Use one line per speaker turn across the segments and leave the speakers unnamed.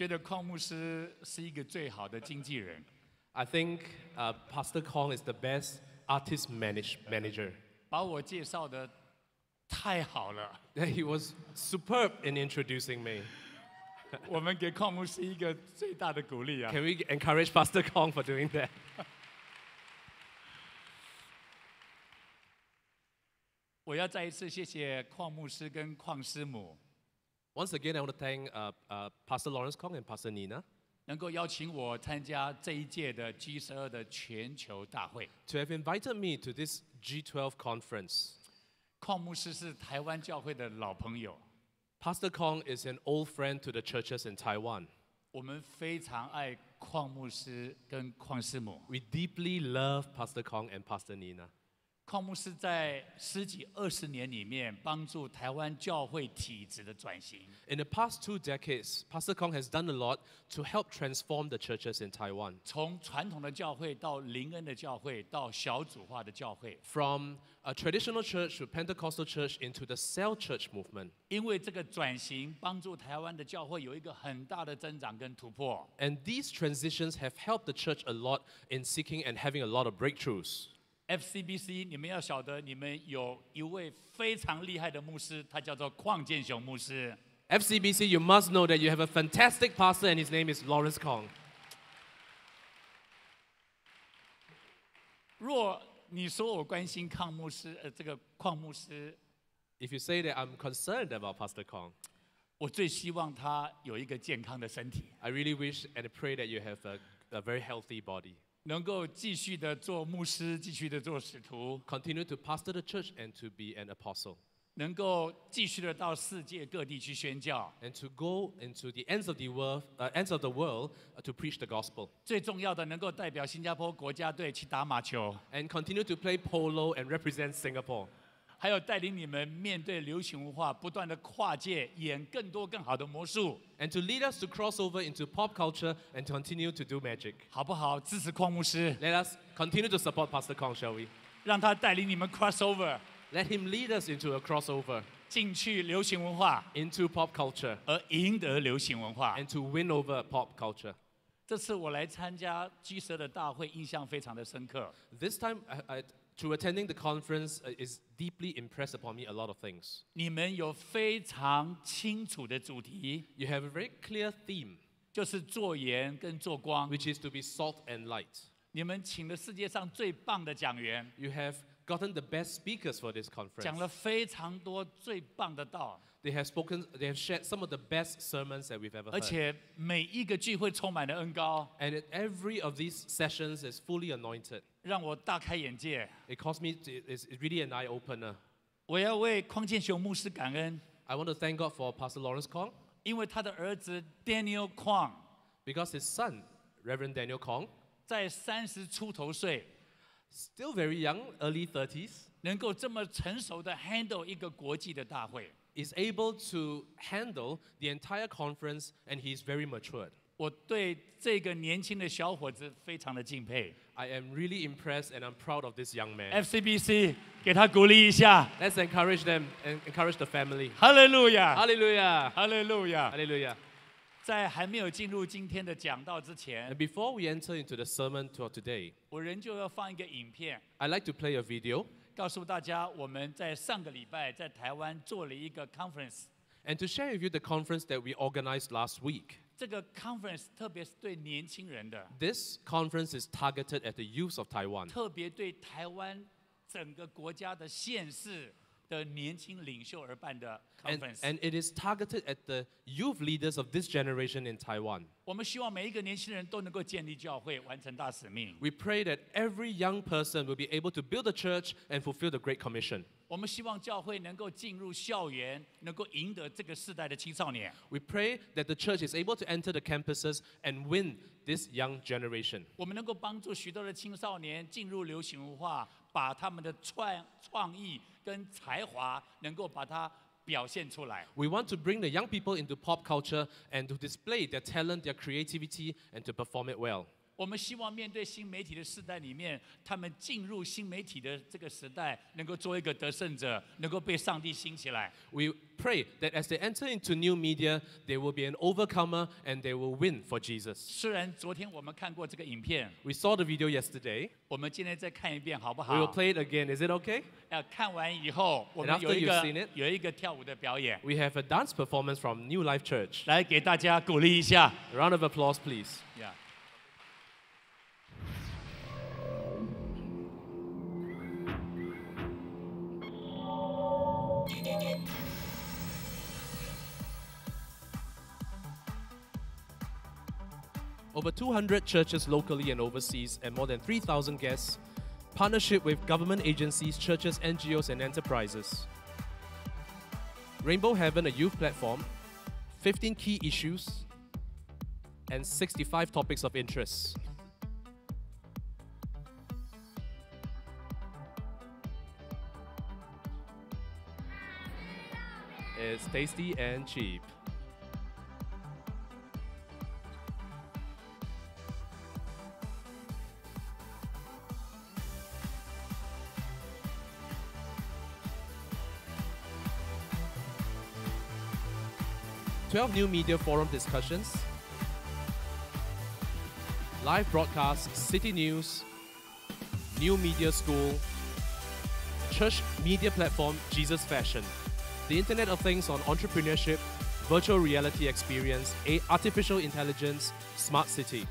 觉得邝牧师是一个最好的经纪人。
I think uh, Pastor Kong is the best artist manage, manager.
把我介绍的太好了
，He was superb in introducing me.
我们给邝牧师一个最大的鼓励啊
！Can we encourage Pastor Kong for doing that?
我要再一次谢谢邝牧师跟邝师母，
Once again, I want to thank uh, uh, Pastor Lawrence Khong and Pastor Nina
能够邀请我参加这一届的 G 十二的全球大会。
to have invited me to this G12 conference.
邝牧师是台湾教会的老朋友
，Pastor Khong is an old friend to the churches in Taiwan.
我们非常爱邝牧师跟邝师母。
We deeply love Pastor Khong and Pastor Nina. In the past two decades, Pastor Khong has done a lot to help transform the churches in Taiwan.
从传统的教会到灵恩的教会，到小组化的教会。
From a traditional church to Pentecostal church into the cell church movement.
因为这个转型，帮助台湾的教会有一个很大的增长跟突破。
And these transitions have helped the church a lot in seeking and having a lot of breakthroughs.
FCBC，你们要晓得，你们有一位非常厉害的牧师，他叫做邝建雄牧师。
FCBC, you must know that you have a fantastic pastor, and his name is Lawrence Khong.
若你说我关心邝牧师，呃，这个邝牧师。
If you say that I'm concerned about Pastor Khong,
我最希望他有一个健康的身体。
I really wish and pray that you have a, a very healthy body.
能够继续的做牧师，继续的做使徒
，Continue to pastor the church and to be an apostle.
能够继续的到世界各地去宣教。
And to go into the ends of the world, uh, ends of the world uh, to preach the gospel.
最重要的，能够代表新加坡国家队去打马球
，And continue to play polo and represent Singapore.
还有带领你们面对流行文化，不断的跨界，演更多更好的魔术
，And to lead us to cross over into pop culture and continue to do magic.
好不好？支持邝牧师
，Let us continue to support Pastor Kong, shall we?
让他带领你们 cross over
Let him lead us into a crossover
进去流行文化
，into pop culture
而赢得流行文化。
and to win over pop culture.
这次我来参加 G 蛇的大会，印象非常的深刻。
This time, I, I, through attending the conference, uh, is deeply impressed upon me a lot of things.
你们有非常清楚的主题，
You have a very clear theme,
就是做盐跟做光。
which is to be salt and light.
你们请了世界上最棒的讲员，
You have gotten the best speakers for this
讲
conference.
了非常多最棒的道，
they have spoken, they have shared some of the best sermons that we've ever heard. And it, every of these sessions is fully anointed. It caused me, it's really an eye opener. I want to thank God for Pastor Lawrence
Khong Daniel Khong
because his son, Reverend Daniel
Khong,
still very young, early 30s,
能够这么成熟的 handle 一个国际的大会。
is able to handle the entire conference and he's very matured.
我对这个年轻的小伙子非常的敬佩。
I am really impressed and I'm proud of this young man.
FCBC 给他鼓励一下，
Let's encourage them and encourage the family.
哈利路亚，
Hallelujah!
哈利路亚。
Hallelujah.
在还没有进入今天的讲道之前
And，before we enter into the sermon for today,
我仍旧要放一个影片，
I'd like to play a video
告诉大家我们在上个礼拜在台湾做了一个 conference。
and to share with you the conference that we organized last week.
这个 conference 特别是对年轻人的，
This conference is targeted at the youth of Taiwan.
特别对台湾整个国家的县市 的年轻领袖而办的
And,
conference。
and it is targeted at the youth leaders of this generation in Taiwan.
我们希望每一个年轻人都能够建立教会，完成大使命。
We pray that every young person will be able to build a church and fulfill the Great Commission.
我们希望教会能够进入校园，能够赢得这个世代的青少年。
We pray that the church is able to enter the campuses and win this young generation.
我们能够帮助许多的青少年进入流行文化， 把他们的创创意跟才华能够把它表现出来。
We want to bring the young people into pop culture and to display their talent, their creativity, and to perform it well.
我们希望面对新媒体的时代里面，他们进入新媒体的这个时代，能够做一个得胜者，能够被上帝兴起来。
We pray that as they enter into new media, they will be an overcomer and they will win for Jesus.
虽然昨天我们看过这个影片，
We saw the video yesterday.
我们今天再看一遍好不
We will
好？
play it again. Is it okay?
要看完以后，我
And
们
after
有一
you've
个
seen it-
有一个跳舞的表演，
We have a dance performance from New Life Church.
来给大家鼓励一下。
A round of applause, please.
Yeah.
Over 200 churches locally and overseas, and more than 3,000 guests. Partnership with government agencies, churches, NGOs, and enterprises. Rainbow Heaven, a youth platform. 15 key issues. And 65 topics of interest. It's tasty and cheap. Twelve new media forum discussions, live broadcasts, city news, new media school, church media platform Jesus Fashion, the Internet of Things on entrepreneurship, virtual reality experience, artificial intelligence, smart city.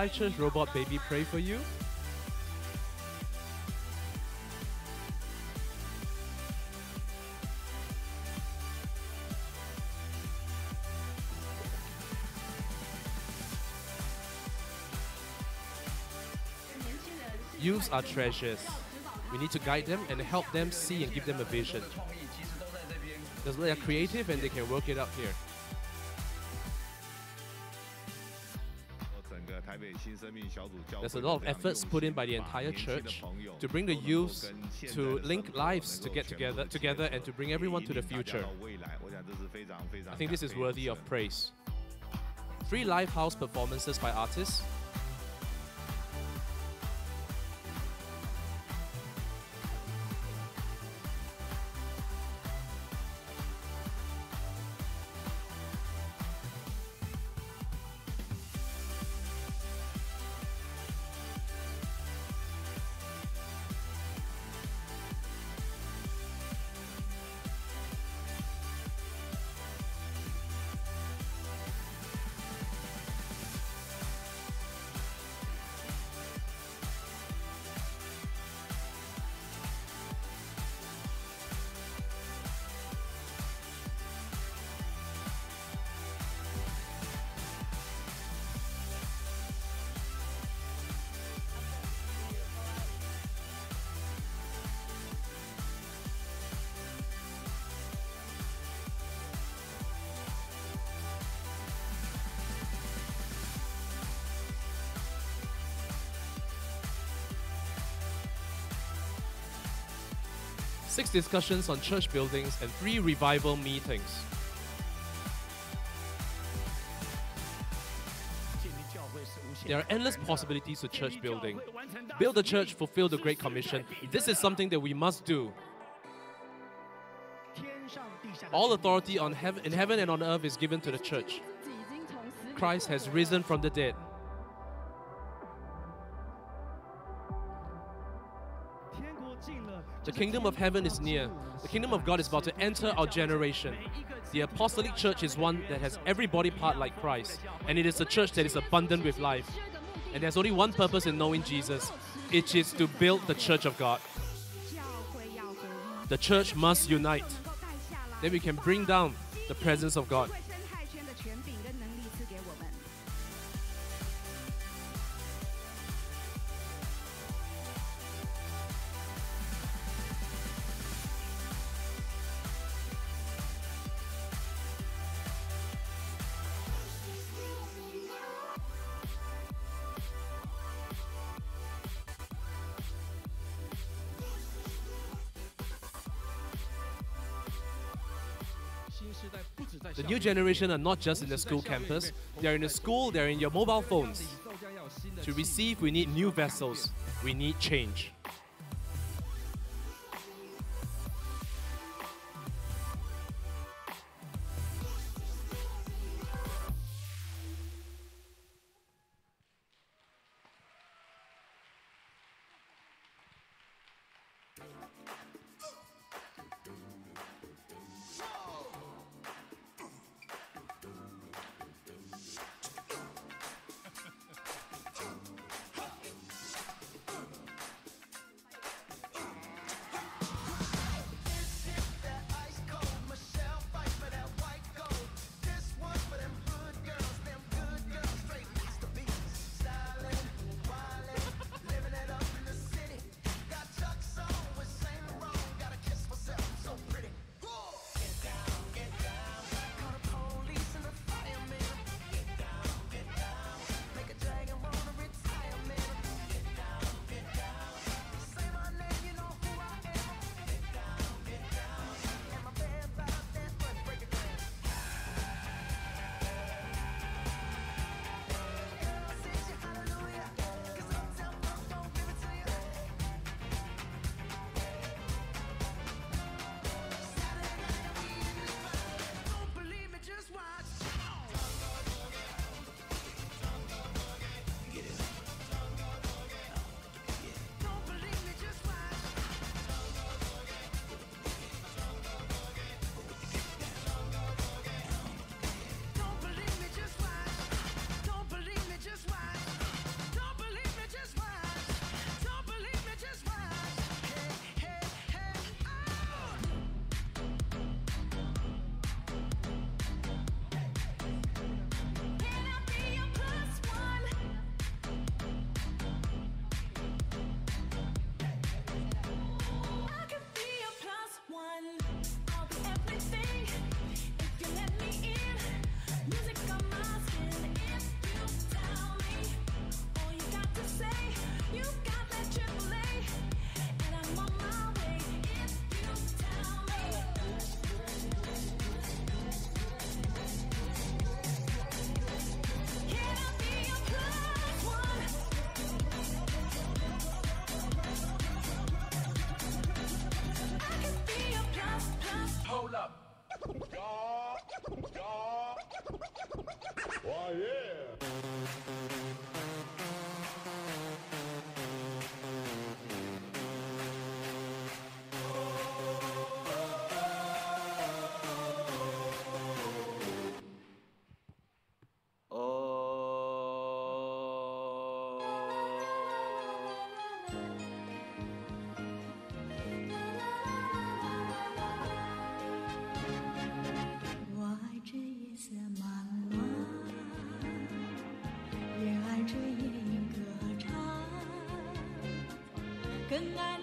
Life Church robot baby pray for you? Youths are treasures. We need to guide them and help them see and give them a vision. Because they are creative and they can work it out here. There's a lot of efforts put in by the entire church to bring the youths to link lives to get together, together and to bring everyone to the future. I think this is worthy of praise. Free live house performances by artists Six discussions on church buildings and three revival meetings. There are endless possibilities to church building. Build the church, fulfill the Great Commission. This is something that we must do. All authority on heaven, in heaven and on earth is given to the church. Christ has risen from the dead. The kingdom of heaven is near. The kingdom of God is about to enter our generation. The apostolic church is one that has every body part like Christ, and it is a church that is abundant with life. And there's only one purpose in knowing Jesus it is to build the church of God. The church must unite. Then we can bring down the presence of God.
generation are not just in the school campus, they are in the school, they are in your mobile phones. To receive, we need new vessels, we need change.
更爱。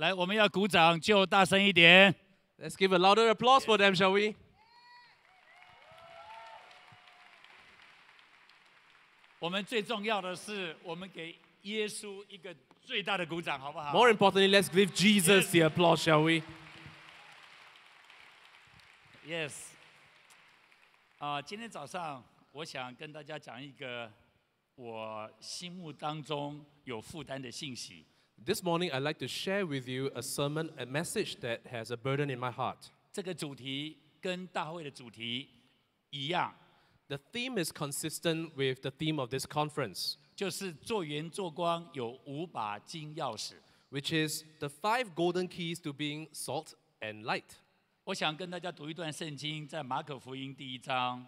来，
我们要鼓掌，就大声一点。
Let's give a louder applause for them, shall we?
我们最重要的是，我们给耶稣一个最大的鼓掌，好不好
More importantly, let's give Jesus the applause, shall we?
Yes。啊、今天早上我想跟大家讲一个我心目当中有负担的信息。
This morning, I'd like to share with you a sermon, a message that has a burden in my heart.
这个主题跟大会的主题一样，
The theme is consistent with the theme of this conference,
就是做圆做光有五把金钥匙。
which is the five golden keys to being salt and light.
我想跟大家读一段圣经，在马可福音第一章，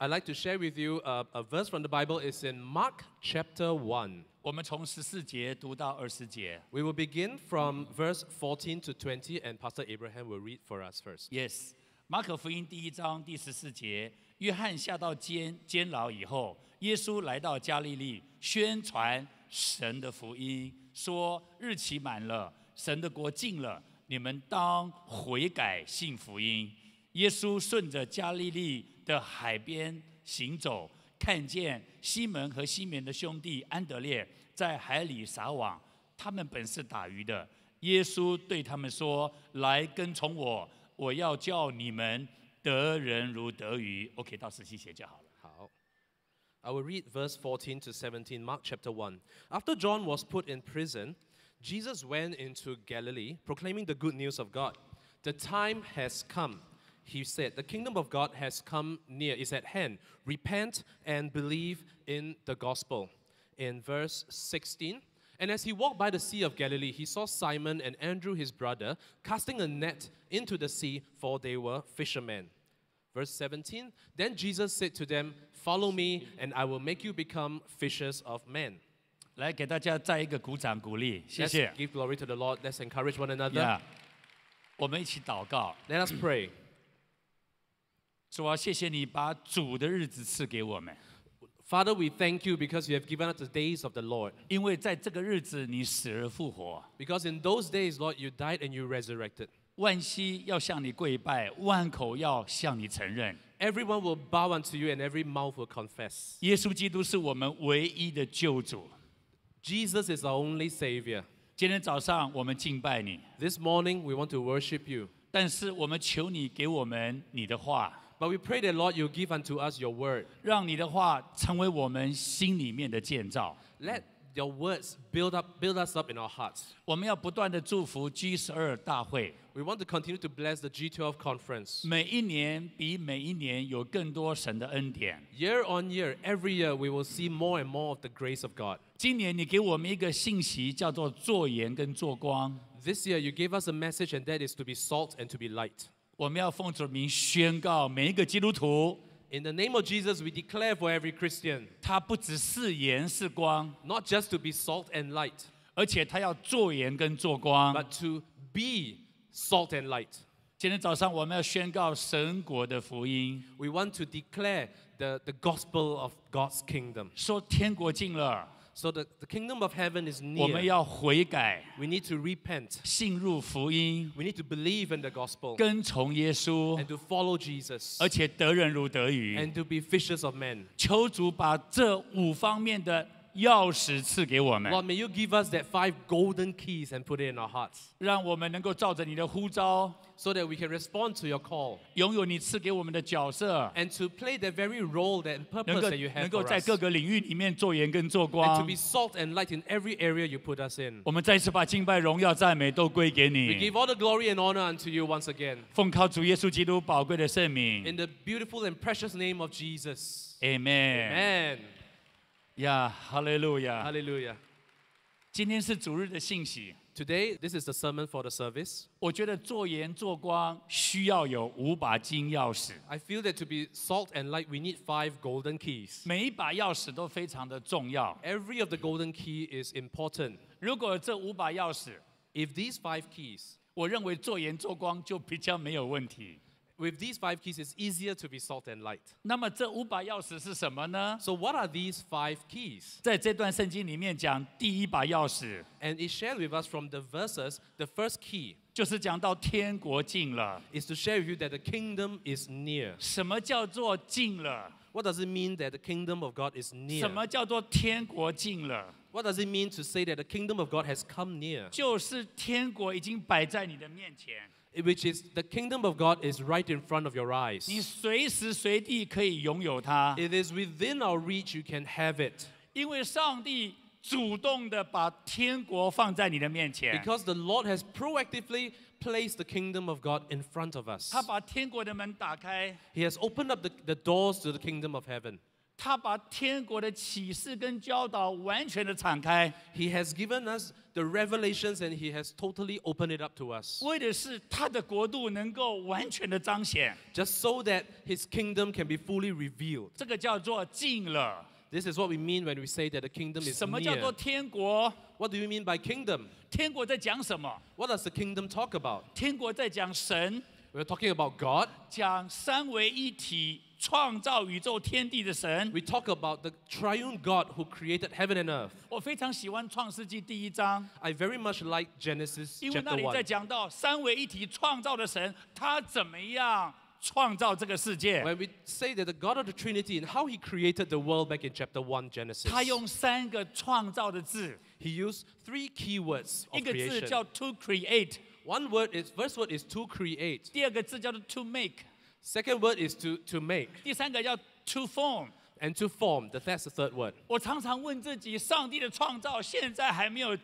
I'd like to share with you a, a verse from the Bible. It's in Mark chapter 1.
我们从十四节读到二十节。
We will begin from verse 14 to 20, and Pastor Abraham will read for us first.
Yes，马可福音第一章第十四节，约翰下到监监牢以后，耶稣来到加利利，宣传神的福音，说日期满了，神的国近了，你们当悔改信福音。耶稣顺着加利利的海边行走，看见西门和西门的兄弟安德烈在海里撒网，他们本是打鱼的。耶稣对他们说：“来跟从我，我要叫你们得人如得鱼。”OK，到十七节就好了。
好 I will read verse 14 to 17, Mark chapter 1. After John was put in prison, Jesus went into Galilee, proclaiming the good news of God. The time has come, he said. The kingdom of God has come near, is at hand. Repent and believe in the gospel. In verse 16, and as he walked by the Sea of Galilee, he saw Simon and Andrew, his brother, casting a net into the sea, for they were fishermen. Verse 17 Then Jesus said to them, Follow me, and I will make you become fishers of men.
来给大家再一个鼓掌鼓励，谢
Let's
谢。
give glory to the Lord. Let's encourage one another.
呀我们一起祷告，
Let us pray.
主啊，谢谢你把主的日子赐给我们，
Father, we thank you because you have given us the days of the Lord.
因为在这个日子你死而复活，
Because in those days, Lord, you died and you resurrected.
万膝要向你跪拜，万口要向你承认，
Everyone will bow unto you and every mouth will confess.
耶稣基督是我们唯一的救主。
Jesus is our only Savior.
今天早上我们敬拜你，
This morning, we want to worship you.
但是我们求你给我们你的话，
But we pray that, Lord, you give unto us your word.
让你的话成为我们心里面的建造。
Let your words build up, build us up in our hearts.
我们要不断的祝福 G 十二大会，
We want to continue to bless the G12 conference.
每一年比每一年有更多神的恩典。
Year on year, every year, we will see more and more of the grace of God.
今年你给我们一个信息，叫做做盐跟做光。
This year, you gave us a message, and that is to be salt and to be light.
我们要奉主名宣告每一个基督徒，
In the name of Jesus, we declare for every Christian
他不只是盐是光，
not just to be salt and light,
而且他要做盐跟做光。
but to be salt and light.
今天早上我们要宣告神国的福音，
We want to declare the, the gospel of God's kingdom.
说天国近了，
So the, the kingdom of heaven is
我们
near.
要悔改，
We need to repent.
信入福音，
We need to believe in the gospel
跟从耶稣
and，to follow Jesus
而且得人如得鱼。
and to be fishers of men.
求主把这五方面的 钥匙赐给我们，
Lord, may you give us that five golden keys and put it in our hearts
让我们能够照着你的呼召，
so that we can respond to your call
拥有你赐给我们的角色，
and to play the very role that and
能
purpose
够
that you
能
have
够
for
在
us.
各个领域里面做盐跟做
And to
光
be。salt and light in every area you put us in.
我们再次把敬拜、荣耀、赞美都归给
We
你
give，all the glory and honor unto you once again.
奉靠主耶稣基督宝贵的圣名
In the beautiful and precious name of Jesus.
，Amen。
Amen.
呀，哈利路亚
！Hallelujah.
今天是主日的信息
，Today, this is the sermon for the service.
我觉得做盐做光需要有五把金钥匙
，I feel that to be salt and light, we need five golden keys.
每一把钥匙都非常的重要。
Every of the golden key is important.
如果这五把钥匙
，If these five keys,
我认为做盐做光就比较没有问题。
With these five keys, it's easier to be salt and light.
那么这五把钥匙是什么呢？
So, what are these five keys?
在这段圣经里面讲，第一把钥匙
And it shared with us from the verses, the first key
就是讲到天国近了。
is to share with you that the kingdom is near.
什么叫做近了？
What does it mean that the kingdom of God is
什
near?
么叫做天国近了？
What does it mean to say that the kingdom of God has come near?
就是天国已经摆在你的面前，
Which is the kingdom of God is right in front of your eyes.
你随时随地可以拥有它，
It is within our reach, you can have it.
因为上帝主动的把天国放在你的面前，
Because the Lord has proactively placed the kingdom of God in front of us.
他把天国的门打开，
He has opened up the, the doors to the kingdom of heaven.
他把天国的启示跟教导完全的敞开
，He has given us the revelations and He has totally opened it up to us.
为的是他的国度能够完全的彰显
，Just so that His kingdom can be fully revealed.
这个叫做近了。
This is what we mean when we say that the kingdom is
什么叫做.天国
？What do you mean by kingdom?
天国在讲什么
？What does the kingdom talk about?
天国在讲神
，We're talking about God.
讲三位一体创造宇宙天地的神。
We talk about the triune God who created heaven and earth.
我非常喜欢创世纪第一章，
I very much like Genesis
因为那
chapter
里在
1.
讲到三位一体创造的神，他怎么样创造这个世界？
When we say that the God of the Trinity and how He created the world back in chapter 1 Genesis,
他用三个创造的字，
He used three key words
一
of
个字
creation.
叫 to create，
One word is, first word is to create.
第二个字叫做 to make，
Second word is to, to make.
第三个叫 to form。
And to form, that, that's the third word.
我常常问自己，上帝的创造现在还没有，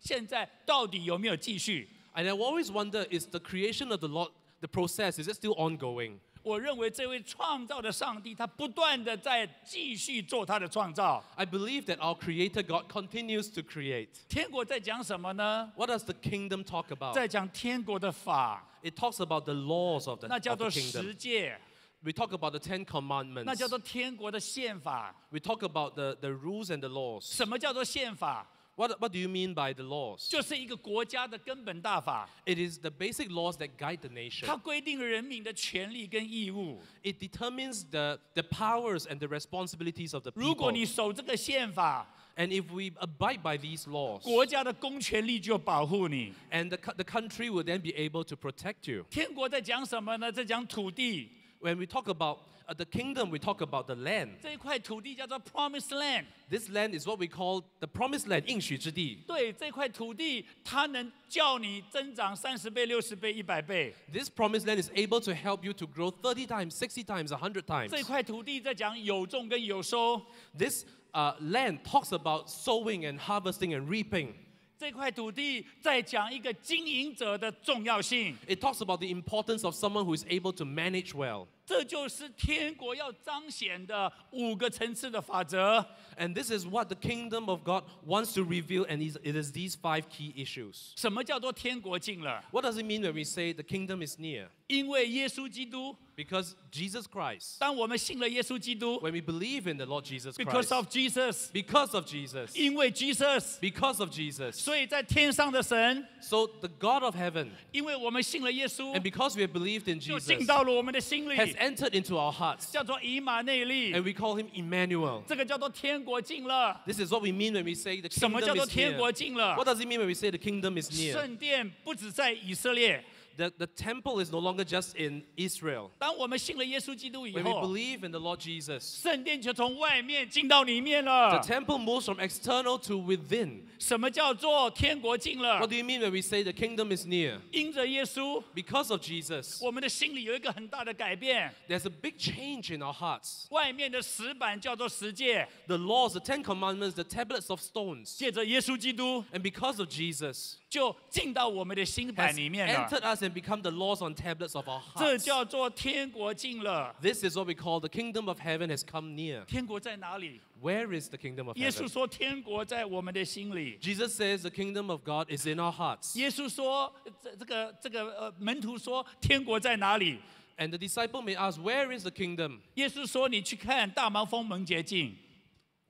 现在到底有没有继续？
And I always wonder, is the creation of the Lord, the process, is it still ongoing?
我认为这位创造的上帝，他不断的在继续做他的创造。
I believe that our Creator God continues to create.
天国在讲什么呢
？What does the kingdom talk about?
在讲天国的法
，It talks about the laws of the,
那叫做十.诫
，We talk about the Ten Commandments.
那叫做天国的宪法。
We talk about the, the rules and the laws.
什么叫做宪法？
What, what do you mean by the laws?
就是一个国家的根本大法，
It is the basic laws that guide the nation.
它规定人民的权利跟义务。
It determines the, the powers and the responsibilities of the
如果
people.
你守这个宪法，
And if we abide by these laws,
国家的公权力就保护你。
and the, co- the country will then be able to protect you.
天国在讲什么呢？在讲土地。
When we talk about uh, the kingdom, we talk about the land.
这一块土地叫做 Promised Land。
This land is what we call the promised land, 应许之地.
对，这块土地它能叫你增长三十倍、六十倍、一百倍。
This promised land is able to help you to grow 30 times, 60 times, 100 times.
这块土地在讲有种跟有收。
This uh, land talks about sowing and harvesting and reaping.
这块土地在讲一个经营者的重要性。
It talks about the importance of someone who is able to manage well.
这就是天国要彰显的五个层次的法则。
And this is what the kingdom of God wants to reveal, and is- it is these five key issues.
什么叫做天国近了？
What does it mean when we say the kingdom is near?
因为耶稣基督，
Because Jesus Christ,
当我们信了耶稣基督
when we believe in the Lord Jesus
，because
Christ,
of Jesus，
because of Jesus,
因为 Jesus，
because of Jesus,
所以在天上的神，
so the God of heaven,
因为我们信了耶稣
and，because we have believed in
就
Jesus,
进到了我们的心
has
里，
entered into our hearts,
叫做以马内利
and。we call him Emmanuel.
这个叫做天国近了。
This is what we mean when we say the
什么叫
kingdom
做
is
天
near.
国近了
What？does it mean when we say the kingdom is near?
圣殿不止在以色列。
The, the temple is no longer just in Israel.
当我们信了耶稣基督以
When we
后，
believe in the Lord Jesus,
圣殿就从外面进到里面
the
了。
temple moves from external to within.
什么叫做天国近了
What？do you mean when we say the kingdom is near?
因着耶稣，
Because of Jesus,
我们的心里有一个很大的改变。
there's a big change in our hearts.
外面的石板叫做十诫，
The laws, the Ten Commandments, the tablets of stones,
借着耶稣基督
and because of Jesus,
就进到我们的心板
has
里面了。
entered us and become the laws on tablets of our
这
hearts.
叫做天国近了。
This is what we call the kingdom of heaven has come near.
天国在哪里
？Where is the kingdom of heaven?
耶稣说天国在我们的心里。
Jesus says the kingdom of God is in our hearts.
耶稣说，这这个这个呃门徒说天国在哪里
？And the disciple may ask, Where is the kingdom?
耶稣说你去看大麻风门捷径，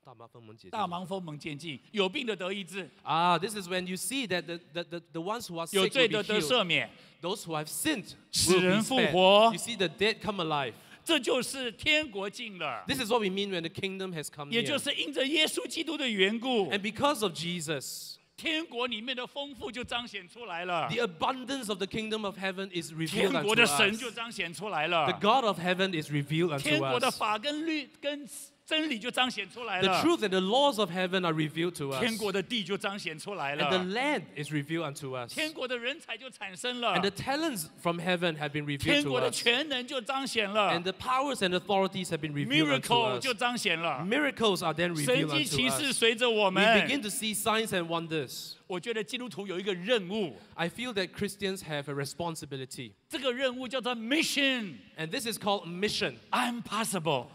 大麻风门姐姐
大盲风蒙见尽，有病的得医治，
Ah, this is when you see that the, the, the, the ones who are
有
sick
罪
will
的
be
得
healed.
赦免。
Those who have sinned
使
will
人
be
复
spared.
活
You see the dead come alive.
这就是天国近了，
This is what we mean when the kingdom has come
也
near.
就是因着耶稣基督的缘故，
And because of Jesus,
天国里面的丰富就彰显出来了，
the abundance of the kingdom of heaven is
天
revealed
国
unto
的神
us.
就彰显出来
The
了，
God of heaven is revealed
天
unto
国的
us.
法跟律跟 真理就彰显出来
The
了，
truth and the laws of heaven are revealed to us.
天国的地就彰显出来
And the
了，
land is revealed unto us.
天国的人才就产生了
And，the talents from heaven have been revealed
天
to
国的
us.
全能就彰显了
And the powers and authorities have been revealed unto
，miracle
us.
就彰显了，
Miracles are then
神
revealed
迹
unto
奇事
us.
随着我
We
们。
begin to see signs and wonders.
我觉得基督徒有一个任务，
I feel that Christians have a responsibility.
这个任务叫做 mission
And this is called mission.
impossible。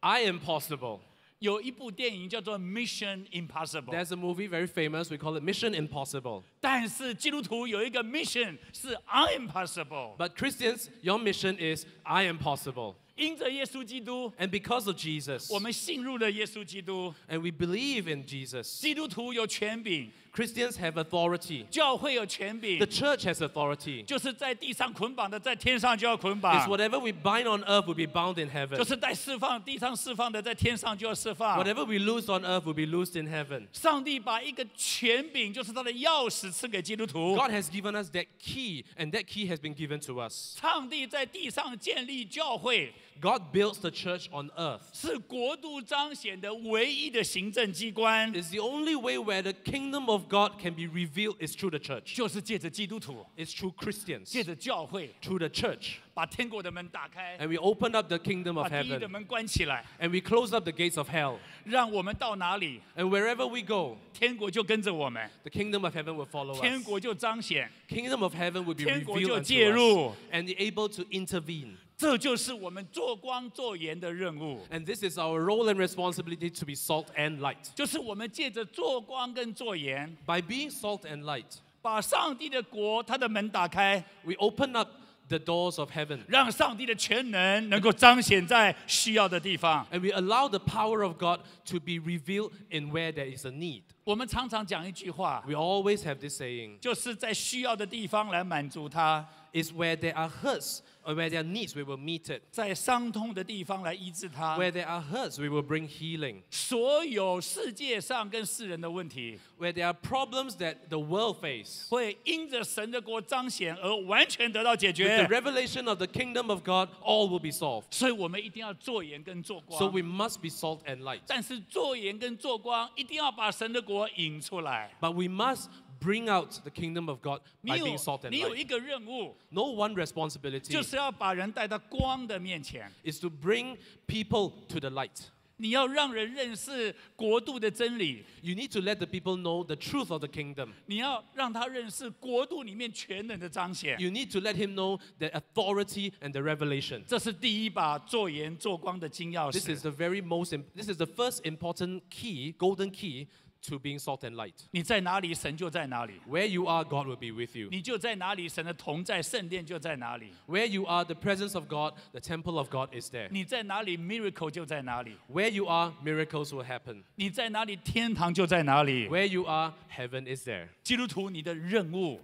I am possible.
有一部电影叫做 Mission Impossible，
There's a movie very famous. We call it Mission Impossible.
但是基督徒有一个 mission 是 impossible。
But Christians, your mission is I am possible.
因着耶稣基督，
And because of Jesus,
我们信入了耶稣基督，
and we believe in Jesus,
基督徒有权柄，
Christians have authority.
教会有权柄
The，church has authority.
就是在地上捆绑的，在天上就要捆
It's
绑；
whatever we bind on earth will be bound in
就
heaven.
是在释放地上释放的，在天上就要释放。
Whatever we loose on earth will be loosed in heaven.
上帝把一个权柄，就是他的钥匙赐给基督徒。
God has given us that key, and that key has been given to us.
上帝在地上建立教会，
God builds the church on earth.
是国度彰显的唯一的行政机关，
It's the only way where the kingdom of God can be revealed is through the church.
就是借着基督徒，
It's through Christians,
借着教会，
through the church.
把天国的门打开，
And we open up the kingdom
把
of
地狱的
heaven.
门关起来，
And we close up the gates of hell.
让我们到哪里，
And wherever we go,
天国就跟着我们，
the kingdom of heaven will follow
天
us.
国就彰显。
Kingdom of heaven will be
天国
revealed
就
unto
介入。
us and be able to intervene.
这就是我们做光做盐的任务，
And this is our role and responsibility to be salt and light.
就是我们借着做光跟做盐，
By being salt and light,
把上帝的国它的门打开，
we open up the doors of heaven
让上帝的全能能够彰显在需要的地方。
and we allow the power of God to be revealed in where there is a need.
我们常常讲一句话，
We always have this saying
就是在需要的地方来满足他，
is where there are hurts or where there are needs, we will meet it.
在伤痛的地方来医治他。
Where there are hurts, we will bring healing.
所有世界上跟世人的问题，
Where there are problems that the world face,
会因着神的国彰显而完全得到解
with
决
the。revelation of the kingdom of God, all will be solved.
所以我们一定要做盐跟做
So
光。
we must be salt and light.
但是做盐跟做光，一定要把神的国引出来。
But we must bring out the kingdom of God
你
by
有
being salt and
你有
light.
一个任务，
No one responsibility
就是要把人带到光的面前。
is to bring people to the light.
你要让人认识国度的真理，
You need to let the people know the truth of the kingdom.
你要让他认识国度里面全能的彰显。
You need to let him know the authority and the revelation.
这是第一把做盐做光的金钥
This
匙
is。the very most, im- this is the first important key, golden key to being salt and light.
你在哪里，神就在哪里；
Where you are, God will be with you.
你就在哪里，神的同在圣殿就在哪里；
Where you are, the presence of God, the temple of God is there.
你在哪里，miracle 就在哪里；
Where you are, miracles will happen.
你在哪里，天堂就在哪里。
Where you are, heaven is there.
基督徒，你的任务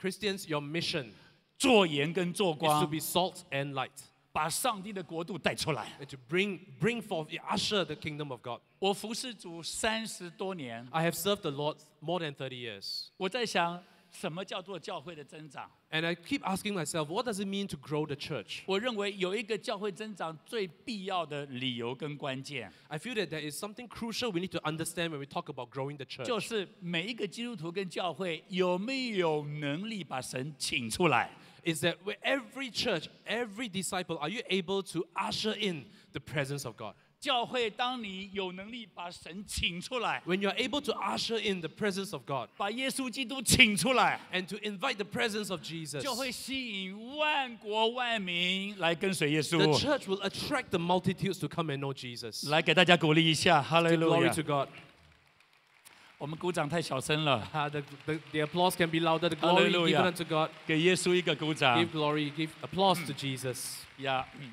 Christians, your mission
做盐跟做
is to
光，
be salt and light.
把上帝的国度带出来。
to bring bring forth usher the kingdom of God.
我服侍主三十多年
，I have served the Lord more than thirty years.
我在想，什么叫做教会的增长
？And I keep asking myself, what does it mean to grow the church?
我认为有一个教会增长最必要的理由跟关键
，I feel that there is something crucial we need to understand when we talk about growing the church.
就是每一个基督徒跟教会有没有能力把神请出来。
Is that where every church, every disciple, are you able to usher in the presence of God?
教会，当你有能力把神请出来，
When you're able to usher in the presence of God
把耶稣基督请出来，
and to invite the presence of Jesus,
就会吸引万国万民来跟随耶
the
稣。
church will attract the multitudes to come and know Jesus.
来给大家鼓励一下，哈利路
Glory
亚
to！God.
我们鼓掌太小声了，
Ah, the, the, the applause can be louder. The glory given
Hallelujah.
unto God.
给耶稣一个鼓掌
Give glory, give applause to Jesus.
呀。嗯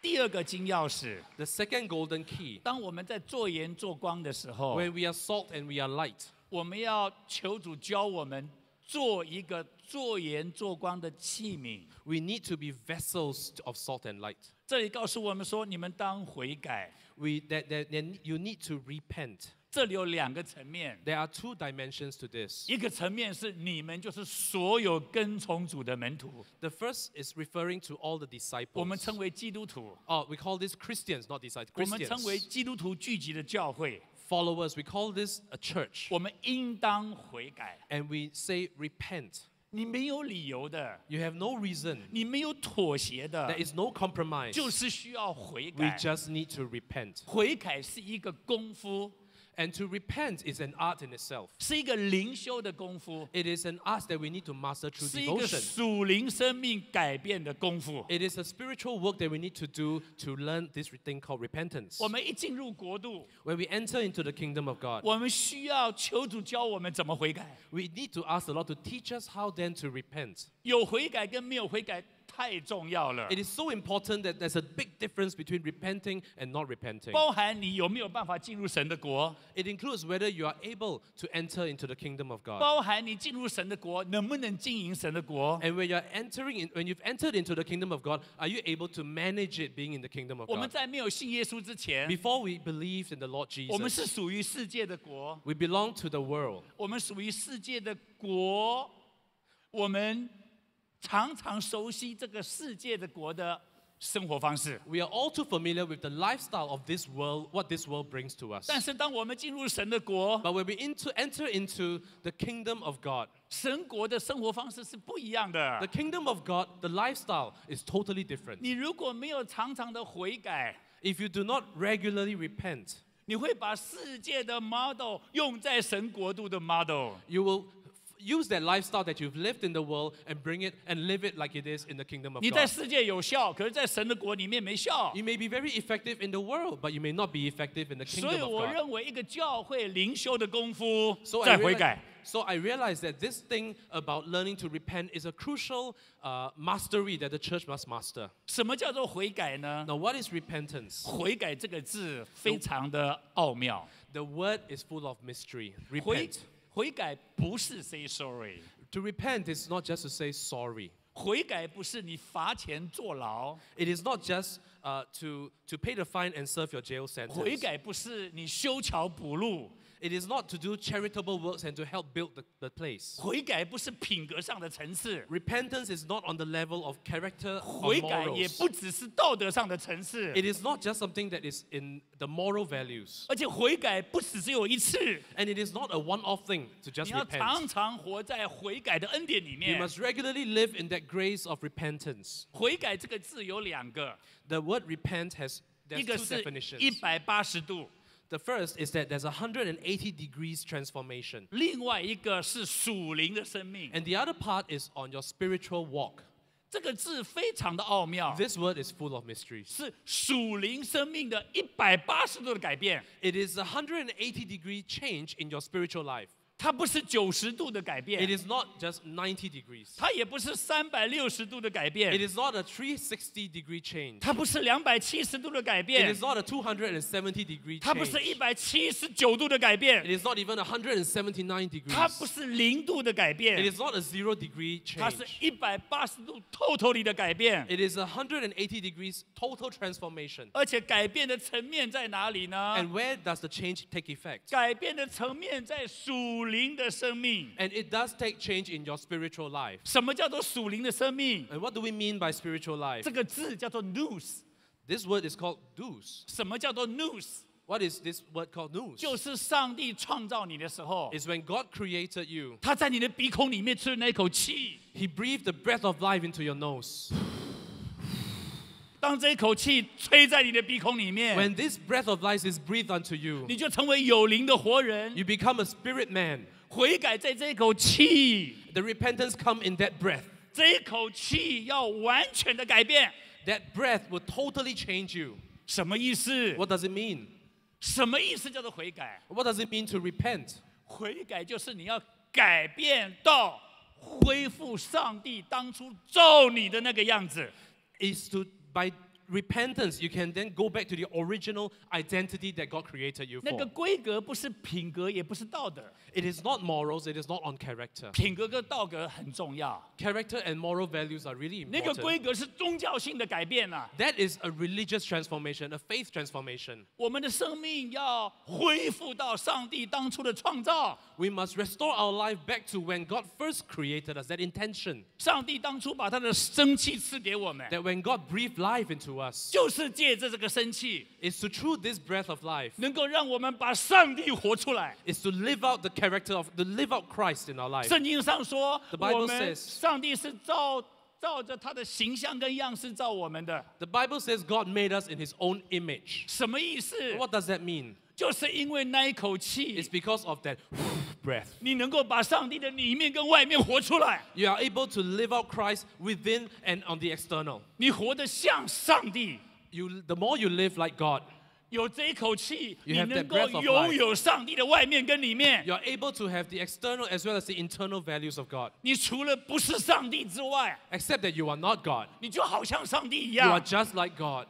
第二个金钥匙，
The second golden key,
当我们在做盐做光的时候，
when we are salt and we are light,
我们要求主教我们做一个做盐做光的器皿。
we need to be vessels of salt and light.
这里告诉我们说，你们当悔改。
We, that, that, that you need to repent.
这里有两个层面，
There are two dimensions to this.
一个层面是你们就是所有跟从主的门徒，
The first is referring to all the
我们
disciples.
称为基督徒，
Oh, we call this Christians, not disciples.
我们称为
Christians.
基督徒聚集的教会，
Followers, we call this a church.
我们应当悔改。
And we say repent.
你没有理由的，
You have no reason.
你没有妥协的
There，is no compromise.
就是需要悔
We
改。
just need to repent.
悔改是一个功夫，
And to repent is an art in itself.
是一个灵修的功夫，
It is an art that we need to master through
是一个
devotion.
属灵生命改变的功夫。
It is a spiritual work that we need to do to learn this thing called repentance.
我们一进入国度，
When we enter into the kingdom of God,
我们需要求主教我们怎么悔改。
we need to ask the Lord to teach us how then to repent.
有悔改跟没有悔改 太重要了
It，is so important that there's a big difference between repenting and not repenting.
包含你有没有办法进入神的国，
It includes whether you are able to enter into the kingdom of God.
包含你进入神的国能不能经营神的国。
And when you're entering in, when you've entered into the kingdom of God, are you able to manage it being in the kingdom of
我们
God?
在没有信耶稣之前，
Before we believed in the Lord
我们是
Jesus,
属于世界的国，
we belong to the world.
我们属于世界的国，我们 常常熟悉这个世界的国的生活方式。
We are all too familiar with the lifestyle of this world, what this world brings to us.
但是当我们进入神的国，
But when we into, enter into the kingdom of God,
神国的生活方式是不一样的
the。kingdom of God, the lifestyle is totally different.
你如果没有常常的悔改，
If you do not regularly repent,
你会把世界的 model 用在神国度的 model。
you will f- use that lifestyle that you've lived in the world and bring it and live it like it is in the kingdom of
你在
God.
世界有效，可是在神的国里面没效。
You may be very effective in the world, but you may not be effective in the
所以
kingdom of
我
God.
认为一个教会灵修的功夫
So
在
I,
悔
reali-
改。
so I realized that this thing about learning to repent is a crucial uh, mastery that the church must master.
什么叫做悔改呢？
Now, what is repentance?
悔改这个字非常的奥妙。
The word is full of mystery.
悔
Repent.
悔改不是 say sorry，
To repent is not just to say sorry.
悔改不是你罚钱坐牢，
It is not just uh, to, to pay the fine and serve your jail
悔
sentence.
改不是你修桥补路，
It is not to do charitable works and to help build the, the place.
悔改不是品格上的层次，
Repentance is not on the level of character or
悔改也
morals.
不只是道德上的层次，
It is not just something that is in the moral values.
而且悔改不只是有一次，
And it is not a one-off thing to
你
just
要
repent.
常常活在悔改的恩典里
You
面。
must regularly live in that grace of repentance.
悔改这个字有两个，
The word repent has
一
there's
个
two
是一
definitions.
百八十度，
The first is that there's a 180 degrees transformation.
另外一个是属灵的生命。
And the other part is on your spiritual walk.
这个字非常的奥妙，
This word is full of mysteries.
是属灵生命的一百八十度的改变，
It is a 180 degree change in your spiritual life.
它不是九十度的改
It
变，
is not just 90 degrees.
它也不是三百六十度的改
It
变，
is not a 360 degree change.
它不是两百七十度的改
It
变
is，not a 270 degree
它不是一
change.
百七十九度的改
It
变，
is not even 179
它
degrees.
不是零度的改
It
变，
is not a zero degree
它是
change.
一百八十度透透里的改变，
It is a 180 degrees total transformation.
而且改变的层面在哪里呢？
And where does the change take effect?
改变的层面在属 灵的生命。
And it does take change in your spiritual life.
什么叫做属灵的生命？
And what do we mean by spiritual life?
这个字叫做 news。
This word is called dus.
什么叫做 news？
What is this word called nous?
就是上帝创造你的时候，
Is when God created you,
他在你的鼻孔里面吹那一口气，
He breathed the breath of life into your nose.
当这一口气吹在你的鼻孔里面，
When this breath of life is breathed unto you,
你就成为有灵的活人。
you become a spirit man.
悔改在这一口气，
The repentance come in that breath.
这一口气要完全的改变。
That breath will totally change you.
什么意思？
What does it mean?
什么意思叫做悔改？
What does it mean to repent?
悔改就是你要改变到恢复上帝当初造你的那个样子。
Is to by repentance, you can then go back to the original identity that God created you
那个
for.
规格不是品格，也不是道德，
It is not morals, it is not on character.
品格跟道德很重要。
Character and moral values are really
那个规
important.
格是宗教性的改变啊！
That is a religious transformation, a faith transformation.
我们的生命要恢复到上帝当初的创造。
We must restore our life back to when God first created us, that intention.
上帝当初把他的生气赐给我们，
That when God breathed life into us,
就是借着这个生气，
is to through this breath of life,
能够让我们把上帝活出来。
is to live out the character of, to live out Christ in our life.
圣经上说，
The Bible
我们
says-
上帝是照照着他的形象跟样式造我们的。
The Bible says God made us in His own image.
什么意思？
What does that mean?
就是因为那一口气
It's，because of that breath.
你能够把上帝的里面跟外面活出来，
You are able to live out Christ within and on the external.
你活得像上帝。
You, the more you live like God,
有这一口气，
You
你
have
能
that
够
breath of
拥
life.
有上帝的外面跟里面。
you are able to have the external as well as the internal values of God.
你除了不是上帝之外，
Except that you are not God.
你就好像上帝一
You are
样。
just like God.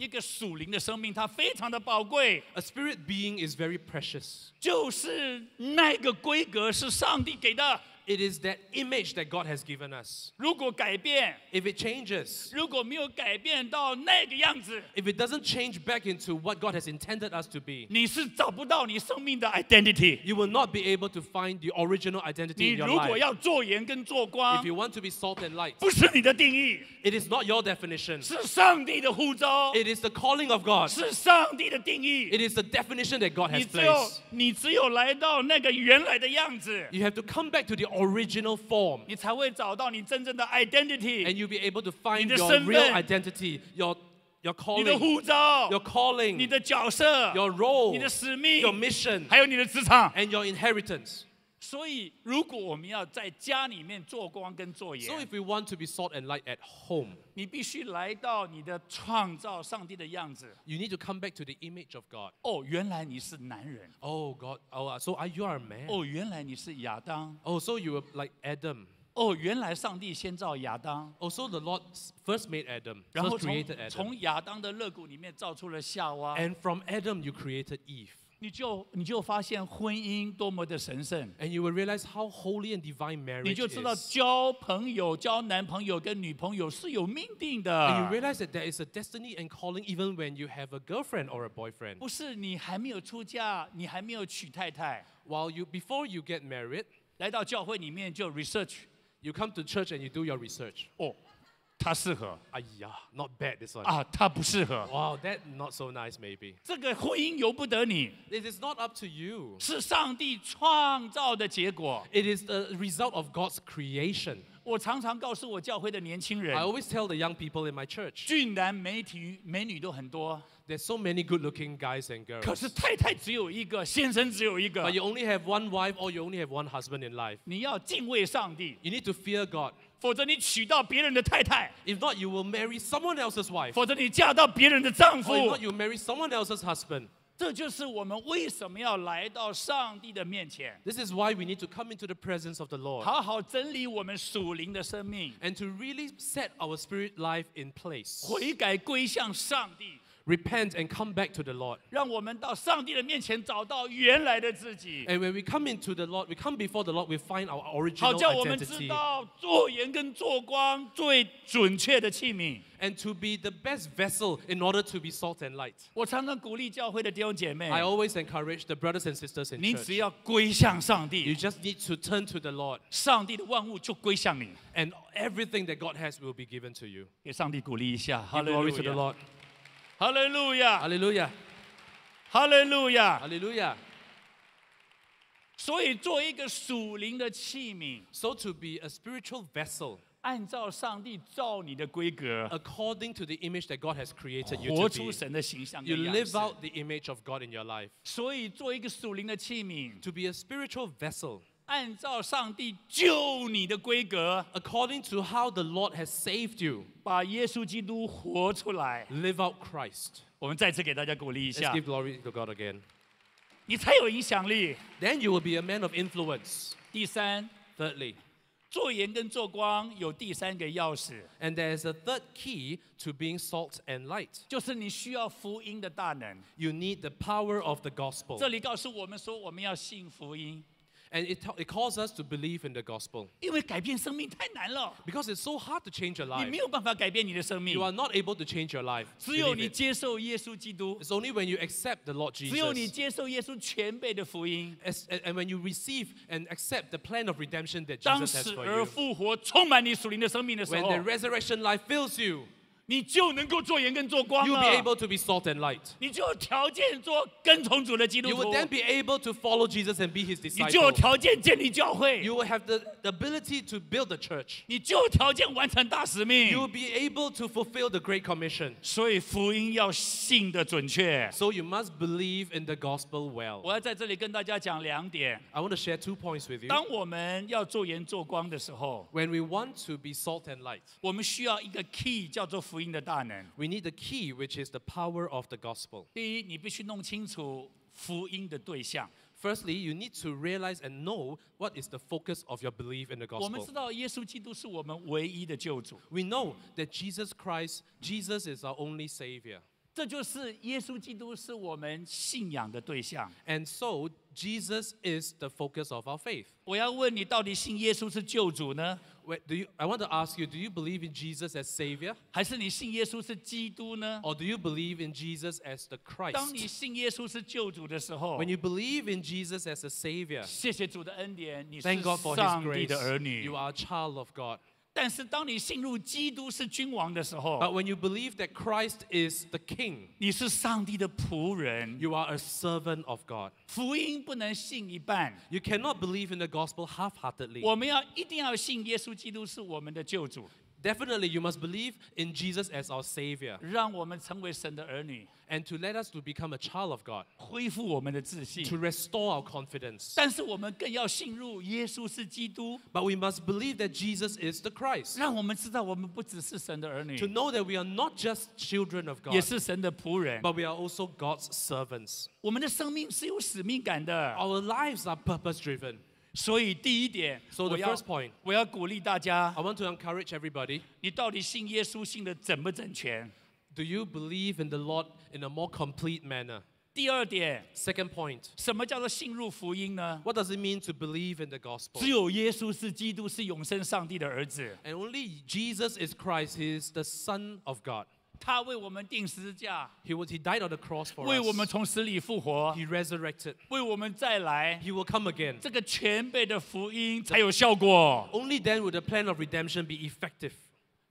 一个属灵的生命，它非常的宝贵
，A spirit being is very precious.
就是那个规格是上帝给的。
It is that image that God has given us.
如果改变，
If it changes,
如果没有改变到那个样子，
if it doesn't change back into what God has intended us to be,
你是找不到你生命的 identity。
you will not be able to find the original
你
identity in your
如果
life.
要做盐跟做光
If，you want to be salt and light,
不是你的定义，
it is not your definition.
是上帝的呼召，
It is the calling of God.
是上帝的定义。
It is the definition that God
你
has
只有
placed.
你只有来到那个原来的样子，
You have to come back to the original form
你才会找到你真正的 identity，
and you'll be able to find
你的
your
身份。
real identity, your, your
你的
calling,
呼召
your、calling,
你的角色、
your role,
你的使命
your、mission,
还有你的职场。
and your inheritance.
所以，如果我们要在家里面做光跟做
So
盐，
if we want to be salt and light at home,
你必须来到你的创造上帝的样子。
you need to come back to the image of God.
哦，原来你是男人。
Oh God, oh, so are you are a man?
哦，原来你是亚当。
Oh, so you were like Adam.
哦，原来上帝先造亚当，
Oh, so the Lord s- first made Adam,
然后
first
从
created Adam.
从亚当的肋骨里面造出了夏娃。
And from Adam you created Eve.
你就你就发现婚姻多么的神圣
，And you will realize how holy and divine marriage
就知道交朋友、交男朋友跟女朋友是有命定
And
的
you，realize that there is a destiny and calling even when you have a girlfriend or a boyfriend.
不是你还没有出嫁，你还没有娶太太
，While you before you get married,
来到教会里面就
research，you come to church and you do your research.
哦，他适合
Ayah, not bad this one.
啊，他不适合，
Wow, that not so nice maybe.
这个婚姻由不得你，
It is not up to you.
是上帝创造的结果。
It is the result of God's creation.
我常常告诉我教会的年轻
I
人，
always tell the young people in my church,
俊男美体美女都很多，
there's so many good-looking guys and
可
girls.
是太太只有一个，先生只有一个
But。you only have one wife or you only have one husband in life.
你要敬畏上帝，
You need to fear God.
否则你娶到别人的太太，
If not, you will marry someone else's wife.
否则你嫁到别人的丈夫
Or。if not, you marry someone else's husband.
这就是我们为什么要来到上帝的面前，
This is why we need to come into the presence of the Lord
好好整理我们属灵的生命，
and to really set our spirit life in place.
悔改归向上帝，
Repent and come back to the Lord.
让我们到上帝的面前找到原来的自己，
And when we come into the Lord, we come before the Lord, we find our
好
original
叫我们知
identity.
道做盐跟做光最准确的器皿。
And to be the best vessel in order to be salt and light.
我常常鼓励教会的弟兄姐妹，
I always encourage the brothers and sisters in
你只
church.
要归向上
You
帝，
just need to turn to the Lord,
上帝的万物就归向你。
and everything that God has will be given to you.
给上帝鼓励一下，哈
Give
利
glory
路
to the
亚，
Lord.
哈利路亚，
Hallelujah.
哈利路亚。
Hallelujah.
所以做一个属灵的器皿，
So to be a spiritual vessel
按照上帝造你的规格，
according to the image that God has created you
活
to
出
be.
神的形象
You
跟样
live
式。
out the image of God in your life.
所以做一个属灵的器皿，
To be a spiritual vessel
按照上帝救你的规格，
according to how the Lord has saved you.
把耶稣基督活出来。
Live out Christ.
我们再次给大家鼓励一
Let's
下，
give glory to God again.
你才有影响力。
Then you will be a man of influence.
第三，
Thirdly,
做盐跟做光有第三个钥匙，
And there's a third key to being salt and light.
就是你需要福音的大能。
You need the power of the gospel.
这里告诉我们说，我们要信福音，
And it, it calls us to believe in the gospel.
因为改变生命太难了，
Because it's so hard to change your
你
life.
没有办法改变你的生命
You，are not able to change your life.
只有
Believe
你
it.
接受耶稣基督，
It's only when you accept the Lord
只有你
Jesus.
接受耶稣全备的福音，
As, and and when you receive and accept the plan of redemption that
当
Jesus has
死
for
而
you,
复活充满你属灵的生命的时
when
候
the，resurrection life fills you,
你就能够做盐跟做光
you'll be
了，
able to be salt and light.
你就有条件做跟从主的基督
You
徒
will，then be able to follow Jesus and be his
你就有
disciple.
条件建立教会，
You will have the, the ability to build the church.
你就有条件完成大使命
You。will be able to fulfill the Great Commission.
所以福音要信的准确。
So you must believe in the gospel well.
我要在这里跟大家讲两点：
I want to share two points with you.
当我们要做盐做光的时候，
When we want to be salt and light,
我们需要一个 key，叫做福 音的大能。
we need the key, which is the power of the gospel.
第一，你必须弄清楚福音的对象。
Firstly, you need to realize and know what is the focus of your belief in the
我们
gospel.
知道耶稣基督是我们唯一的救主，
We know that Jesus Christ, Jesus is our only Savior.
这就是耶稣基督是我们信仰的对象。
And so, Jesus is the focus of our faith.
我要问你，到底信耶稣是救主呢，
Wait, do you, I want to ask you do you believe in Jesus as Savior?
还是你信耶稣是基督呢？
Or do you believe in Jesus as the
当你
Christ?
信耶稣是救主的时候
When，you believe in Jesus as a Savior,
谢谢主的恩典，你是
thank God for His
上帝
grace.
的儿女
You。are a child of God.
但是当你信入基督是君王的时候，
But when you believe that Christ is the King,
你是上帝的仆人。
you are a servant of God.
福音不能信一半，
You cannot believe in the gospel half heartedly.
我们要一定要信耶稣基督是我们的救主，
Definitely, you must believe in Jesus as our Savior
让我们成为神的儿女，
and to let us to become a child of God,
恢复我们的自信。
to restore our confidence.
但是我们更要信入耶稣是基督，
But we must believe that Jesus is the Christ.
让我们知道我们不只是神的儿
To
女，
know that we are not just children of
也
God,
是神的仆人。
but we are also God's servants.
我们的生命是有使命感的，
Our lives are purpose driven.
所以第一点，
So
我
the
要
first point,
我要鼓励大家
I，want to encourage everybody
你到底信耶稣信的整不整全？
do you believe in the Lord in a more complete manner?
第二点，
Second point,
什么叫做信入福音呢？
what does it mean to believe in the gospel?
只有耶稣是基督，是永生上帝的儿子，
And only Jesus is Christ. He is the Son of God.
他为我们钉十字架
，He, was, he died on the cross for
为我们从死里复活
，He resurrected.
为我们再来。
He will come again.
这个全备的福音才有效果。
Only then would the plan of redemption be effective.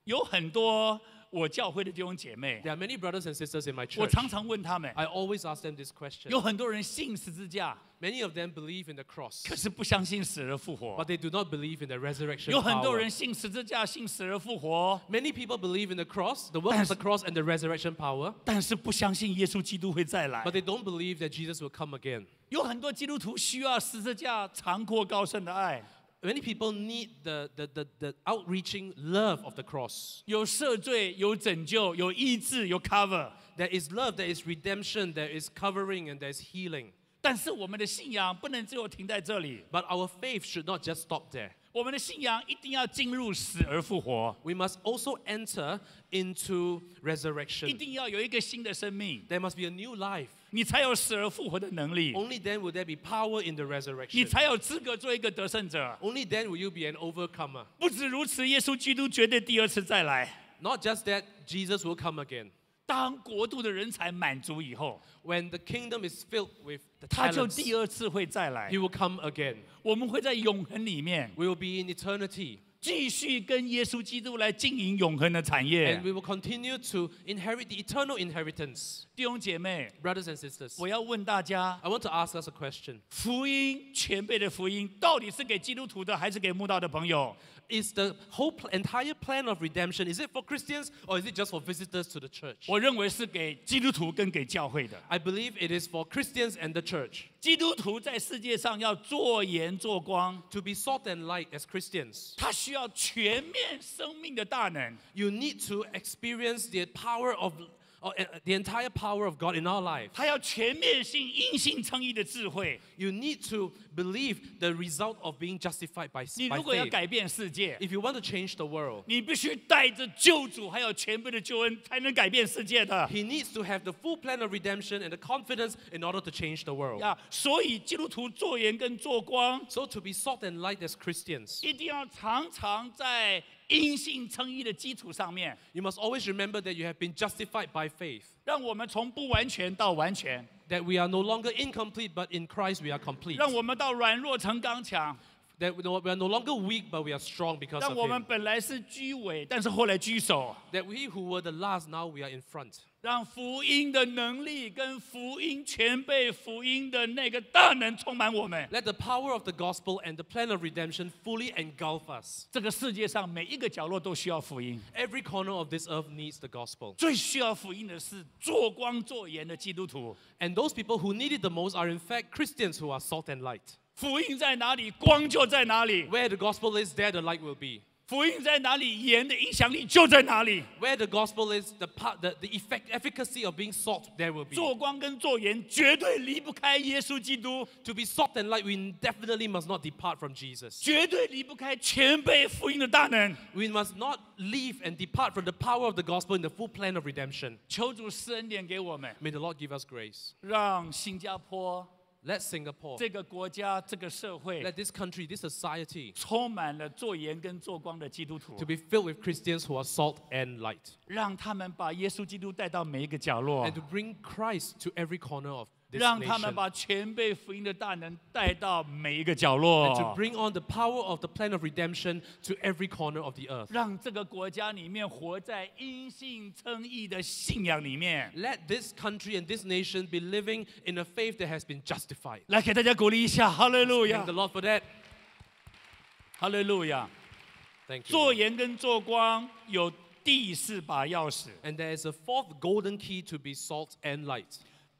有很多我教会的弟兄姐妹，
There are many brothers and sisters in my
我
church.
常常问他们，
I always ask them this question.
有很多人信十字架，
Many of them believe in the cross,
可是不相信死而复活
but。they do not believe in the resurrection
有很多
power.
人信十字架，信死而复活，
Many people believe in the cross, the work of the cross and the resurrection power,
但是不相信耶稣基督会再来
but。they don't believe that Jesus will come again.
有很多基督徒需要十字架长阔高深的爱，
Many people need the, the, the, the outreaching love of the cross.
有赦罪，有拯救，有医治，有 cover。
There is love, there is redemption, there is covering, and there is healing.
但是我们的信仰不能只有停在这里，
But our faith should not just stop there.
我们的信仰一定要进入死而复活，
We must also enter into
一
resurrection.
定要有一个新的生命，
There must be a new life.
你才有死而复活的能力
，Only then will there be power in the
你
resurrection.
你才有资格做一个得胜者。
Only then will you be an overcomer.
不止如此，耶稣基督绝对第二次再来。
Not just that, Jesus will come again.
当国度的人才满足以后
，When the kingdom is filled with the
他就
talents,
第二次会再来
he。will come again.
我们会在永恒里面
We will be in eternity.
继续跟耶稣基督来经营永恒的产业
And。we will continue to inherit the eternal inheritance.
弟兄姐妹
，Brothers and sisters,
我要问大家
：I want to ask us a question.
福音全辈的福音，到底是给基督徒的，还是给慕道的朋友？
Is the whole pl- entire plan of redemption, is it for Christians or is it just for visitors to the church?
我认为是给基督徒跟给教会的。
I believe it is for Christians and the church.
基督徒在世界上要做盐做光，
To be salt and light as Christians,
他需要全面生命的大能。
you need to experience the power of, or, uh, the entire power of God in our life.
他要全面性因信称义的智慧。
You need to believe the result of being justified by,
你
by
如果要
faith.
改变世界，
If you want to change the world,
你必须带着救主还有全部的救恩，才能改变世界的。
he needs to have the full plan of redemption and the confidence in order to change the world.
呀，所以基督徒做盐跟做光，
So to be salt and light as Christians,
一定要常常在 因信称义的基础上面
，you must always remember that you have been justified by faith.
让我们从不完全到完全
，That we are no longer incomplete, but in Christ we are complete.
让我们到软弱成刚强，
That we no- we are no longer weak, but we are strong because
让
of
我们
Him.
本来是居尾，但是后来居首，
That we who were the last, now we are in front.
让福音的能力跟福音全被福音的那个大能充满我们。
Let the power of the gospel and the plan of redemption fully engulf us.
这个世界上每一个角落都需要福音，
Every corner of this earth needs the gospel.
最需要福音的是做光做盐的基督徒。
And those people who need it the most are, in fact, Christians who are salt and light.
福音在哪里，光就在哪里；
Where the gospel is, there the light will be.
福音在哪里，盐的影响力就在哪里。
Where the gospel is, the, pa- the, the effect, efficacy of being salt, there will be.
做光跟做盐绝对离不开耶稣基督，
To be salt and light, we definitely must not depart from Jesus.
绝对离不开全被福音的大能。
We must not leave and depart from the power of the gospel in the full plan of redemption.
求主施恩典给我们，
May the Lord give us grace.
让新加坡
Let Singapore,
这个国家、这个社会
let this country, this society,
充满了做盐跟做光的基督徒
to，be filled with Christians who are salt and light.
让他们把耶稣基督带到每一个角落
And，to bring Christ to every corner of this
让他们
nation.
把全被福音的大能带到每一个角
And to
落，
bring on the power of the plan of redemption to every corner of the earth.
让这个国家里面活在因信称义的信仰里面。
Let this country and this nation be living in a faith that has been justified.
来给大家鼓励一下，哈利路
Thank
亚
the，Lord for that.
哈利路亚。
Thank you.
做
Lord.
盐跟做光有第四把钥匙，
And there is a fourth golden key to be salt and light.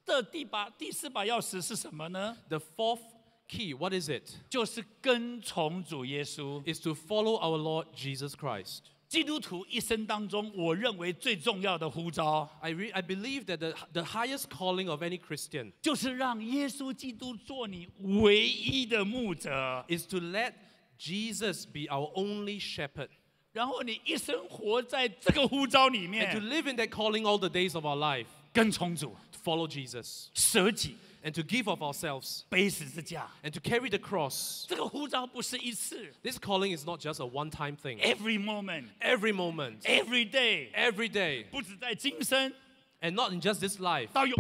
这第把第四把钥匙是什么呢？
The fourth key, what is it?
就是跟从主耶稣。
Is to follow our Lord Jesus Christ.
基督徒一生当中，我认为最重要的呼召，
I, re- I believe that the, the highest calling of any Christian
就是让耶稣基督做你唯一的牧者，
is to let Jesus be our only shepherd.
然后你一生活在这个呼召里
And to
面，
live in that calling all the days of our life.
跟从主，
To follow Jesus.
舍己，
And to give of ourselves.
背十字架。
And to carry the cross.
这个呼召不是一次
This calling is not just a one time thing.
，every moment。
Every moment.
Every day，
Every day.
不止在今生，
And not in just this life.
到永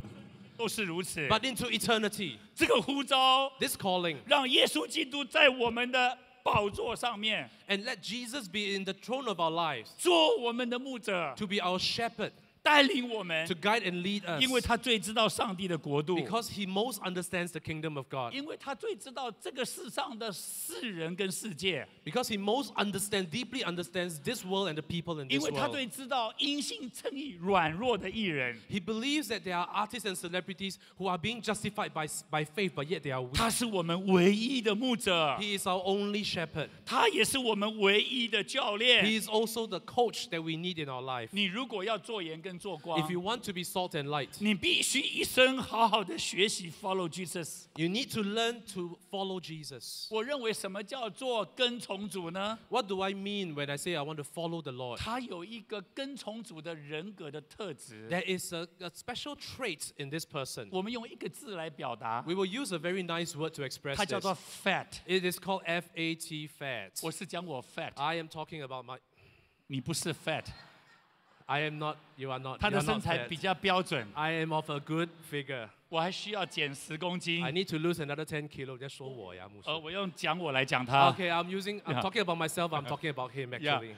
都是如此。
But into eternity.
这个呼召
This calling.
让耶稣基督在我们的宝座上面
And let Jesus be in the throne of our lives.
做我们的牧者，
To be our shepherd.
带领我们
To，guide and lead us.
因为他最知道上帝的国度，
Because he most understands the kingdom of God.
因为他最知道这个世上的世人跟世界，
Because he most understands, deeply understands this world and the people in
因
this
为他
world.
最知道因信称义软弱的艺人，
He believes that there are artists and celebrities who are being justified by, by faith, but yet they are weak.
他是我们唯一的牧者，
He is our only shepherd.
他也是我们唯一的教
He
练。
is also the coach that we need in our life.
你如果要做盐 跟做光
If，you want to be salt and light,
你必须一生好好的学习 follow Jesus。
you need to learn to follow Jesus.
我认为什么叫做跟从主呢？
What do I mean when I say I want to follow the Lord?
他有一个跟从主的人格的特质。
There is a, a special trait in this person.
我们用一个字来表达，
We will use a very nice word to express
它叫
this.
做 fat。
It is called F A T, fat.
我是讲我 fat，
I am talking about my.
你不是 fat。
I am not. You are not.
他
You
的
are
身
not
材
fat.
比较标准，
I am of a good figure.
我还需要减十公斤
I。need to lose another 10 kilo. 在说我呀，牧师。
呃，我用讲我来讲他。
Okay, I'm using. I'm
Yeah.
talking about myself. I'm talking about him
Yeah.
actually.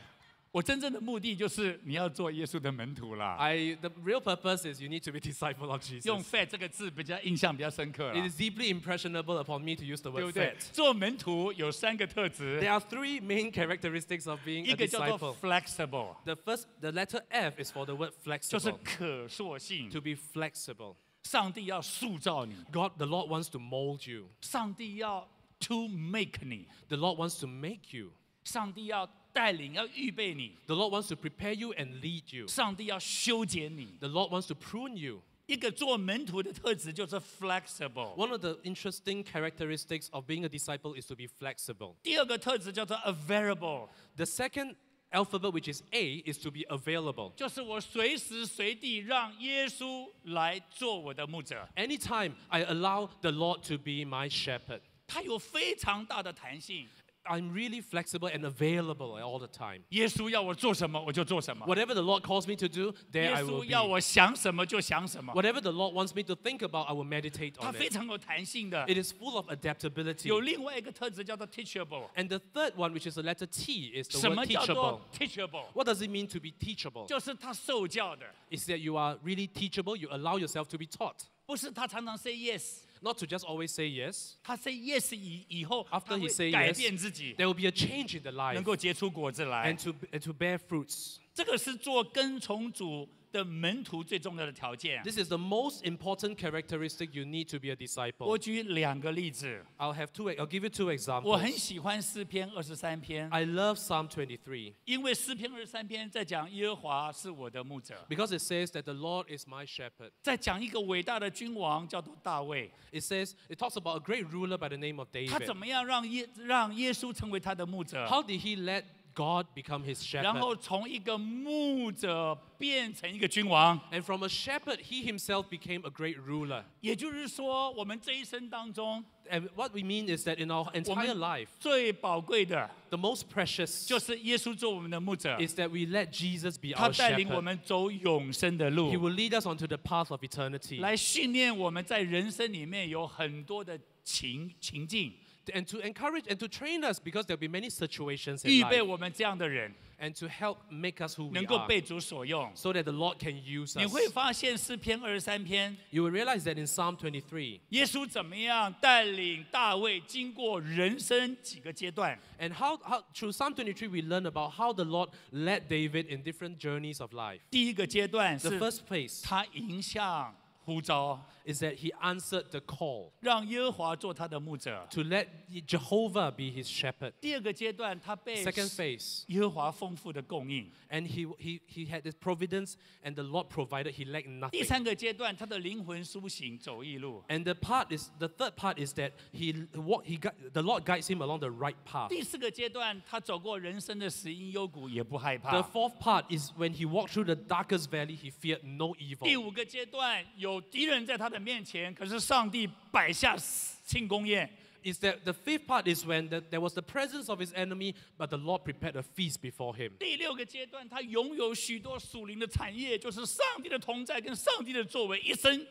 我真正的目的就是你要做耶稣的门徒啦。
I. The real purpose is you need to be disciple of Jesus.
用 fat 这个字比较印象比较深刻
It
啦
is，deeply impressionable upon me to use the
对
word
不对
fat.？
做门徒有三个特质
There，are three main characteristics of being
一
a
个叫做
disciple.
flexible，
The first, the letter F is for the word
就是
flexible.
可塑性。
To be flexible.
上帝要塑造你，
God, the Lord wants to mold you.
上帝要 to make 你，
The Lord wants to make you.
上帝要 带领，要预备你。
The Lord wants to prepare you and lead you.
上帝要修剪你。
The Lord wants to prune you.
一个做门徒的特质就是 flexible。
One of the interesting characteristics of being a disciple is to be flexible.
第二个特质叫做 available，
The second alphabet, which is A, is to be available.
就是我随时随地让耶稣来做我的牧者。
Anytime I allow the Lord to be my shepherd,
他有非常大的弹性。
I'm really flexible and available all the time.
耶稣要我做什么，我就做什么。
Whatever the Lord calls me to do, there
耶
I will
稣要
be.
我想什么就想什么。
Whatever the Lord wants me to think about, I will meditate
他
on
非
it.
常有弹性的。
It is full of adaptability.
有另外一个特质叫做 teachable。
And the third one, which is the letter T, is the
什
word
么叫
teachable.
做 teachable？
What does it mean to be teachable?
就是他受教的，
Is that you are really teachable, you allow yourself to be taught.
不是他常常 say yes，
Not to just always say yes.
他 say yes 以以后，
After
他
he
会
say
改
yes,
变自己，
There will be a change in the
能
life
够结出果子来
and。to, and to bear fruits.
这个是做跟从主 的门徒最重要的条件。
This is the most important characteristic you need to be a
我
disciple.
举两个例子，
I'll have two. I'll give you two
我很
examples.
喜欢诗篇二十三篇，
I love Psalm 23
因为诗篇二十三篇在讲耶和华是我的牧者，
because it says that the Lord is my shepherd.
在讲一个伟大的君王叫做大卫，
It says it talks about a great ruler by the name of
他
David.
怎么样让耶让耶稣成为他的牧者，
How did he let God become his
然
shepherd?
后从一个牧者变成一个君王。
And from a shepherd, he himself became a great ruler.
也就是说，我们这一生当中
And what we mean is that in our
我
entire
们
life,
最宝贵的
the most precious
就是耶稣做我们的牧者，
is that we let Jesus be
他
our
带领我
shepherd.
们走永生的
He
路，
will lead us onto the path of eternity
来训练我们在人生里面有很多的情情境，
and to encourage and to train us because there'll be many situations
预
in
备
life
我们这样的人
and to help make us who we
能够
are
被主所用。
so that the Lord can use
你
us.
会发现诗篇二十三篇，
You will realize that in Psalm 23,
耶稣怎么样带领大卫经过人生几个阶段。
and how, how through Psalm 23 we learn about how the Lord led David in different journeys of life.
第一个阶段
The
是
first place
他迎向 呼召，
is that he answered the call
让耶和华做他的牧者。
to let Jehovah be his shepherd.
第二个阶段，他被
Second phase,
耶和华丰富的供应。
and he, he, he had this providence and the Lord provided, he lacked
第
nothing.
三个阶段，他的灵魂苏醒，走义路。
And the part is the third part is that he what he gu- the Lord guides him along the right path.
第四个阶段，他走过人生的死荫幽谷，也不害
The
怕。
fourth part is when he walked through the darkest valley, he feared no
第
evil.
五个阶段，有 敌人在他的面前，可是上帝摆下庆功宴。
Is that the fifth part is when the, there was the presence of his enemy, but the Lord prepared a feast before him.
第六个阶段，他拥有许多属灵的产业，就是上帝的同在跟上帝的作为，一生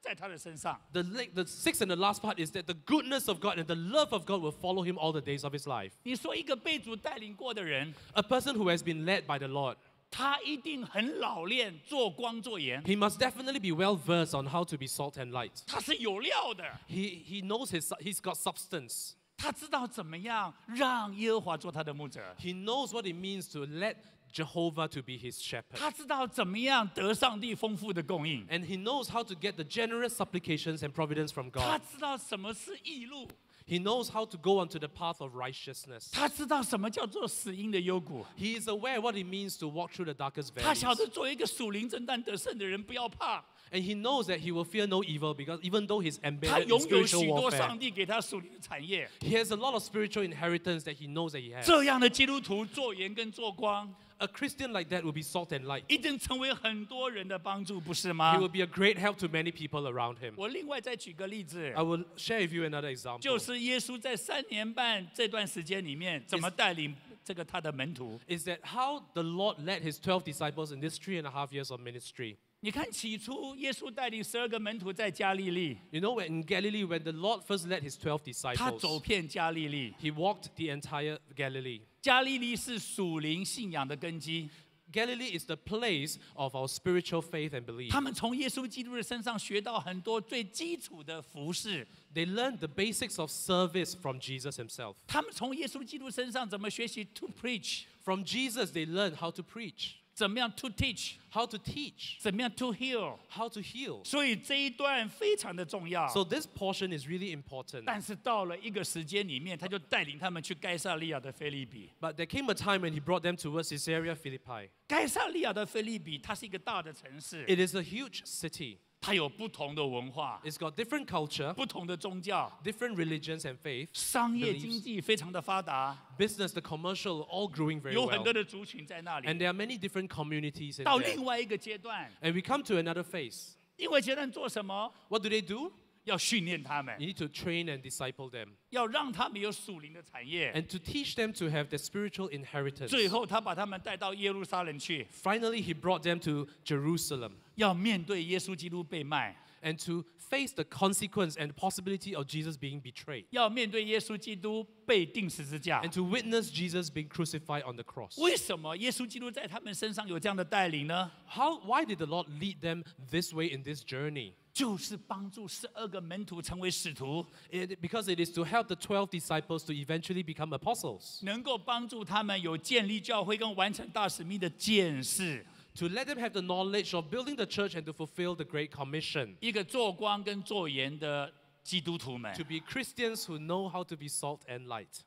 在他的身上。
The, la- the sixth and the last part is that the goodness of God and the love of God will follow him all the days of his life.
你说一个被主带领过的人，
A person who has been led by the Lord,
他一定很老练，做光做盐，
he must definitely be well versed on how to be salt and light.
他是有料的，
He, he knows his, su- he's got substance.
他知道怎么样让耶和华做他的牧者，
He knows what it means to let Jehovah to be his shepherd.
他知道怎么样得上帝丰富的供应，
And he knows how to get the generous supplications and providence from
他
God.
知道什么是义路，
He knows how to go onto the path of righteousness.
他知道什么叫做死荫的幽谷，
He is aware what it means to walk through the darkest
他
valleys.
晓得做一个属灵征战得胜的人不要怕，
And he knows that he will fear no evil because even though he's
他
embedded in
拥有
spiritual
许多
warfare,
上帝给他属灵的产业。
he has a lot of spiritual inheritance that he knows that he has.
这样的基督徒做盐跟做光，
A Christian like that will be salt and light.
一定成为很多人的帮助，不是
He
吗
will？be a great help to many people around him.
我另外再举个例子
I，will share with you another example.
就是耶稣在三年半这段时间里面，怎么带领这个他的门徒？
is that how the Lord led his 12 disciples in this three and a half years of ministry.
你看，起初耶稣带领十二个门徒在加利利，
You know, when in Galilee, when the Lord first led his 12
他走
disciples,
遍加利利。
he walked the entire Galilee.
加利利是属灵信仰的根基，
Galilee is the place of our spiritual faith and belief.
他们从耶稣基督的身上学到很多最基础的服饰，
They learned the basics of service from Jesus himself.
他们从耶稣基督身上怎么学习 to preach，
From Jesus, they learned how to preach.
怎么样 to teach，
how to teach,
怎么样 to heal。
how to heal.
所以这一段非常的重要。
So this portion is really important.
但是到了一个时间里面，他就带领他们去该萨利亚的菲利比。
But there came a time when he brought them towards Caesarea Philippi.
该萨利亚的菲利比，它是一个大的城市，
It is a huge city.
它有不同的文化、
It's got different culture,
不同的宗教，
different religions and faiths.
商业
Beliefs
经济非常的发达，
Business, the commercial, all growing very
有很
well.
多的族群在那
And
里。
there are many different communities in
到
there.
另外一个阶段，
And we come to another phase.
另外阶段做什么？
What do they do?
要训练他们，
You need to train and disciple them
要让他们有属灵的产业。
and to teach them to have the spiritual inheritance.
最后，他把他们带到耶路撒冷去，
Finally, he brought them to Jerusalem
要面对耶稣基督被卖，
and to face the consequence and possibility of Jesus being betrayed
要面对耶稣基督被钉十字架
and。to witness Jesus being crucified on the cross.
为什么耶稣基督在他们身上有这样的带领呢？
How, why did the Lord lead them this way in this journey?
就是帮助十二个门徒成为使徒，
It, because it is to help the 12 disciples to eventually become apostles,
能够帮助他们有建立教会跟完成大使命的见识。
to let them have the knowledge of building the church and to fulfill the Great Commission,
一个做光跟做盐的基督徒们
to，be Christians who know how to be salt and light.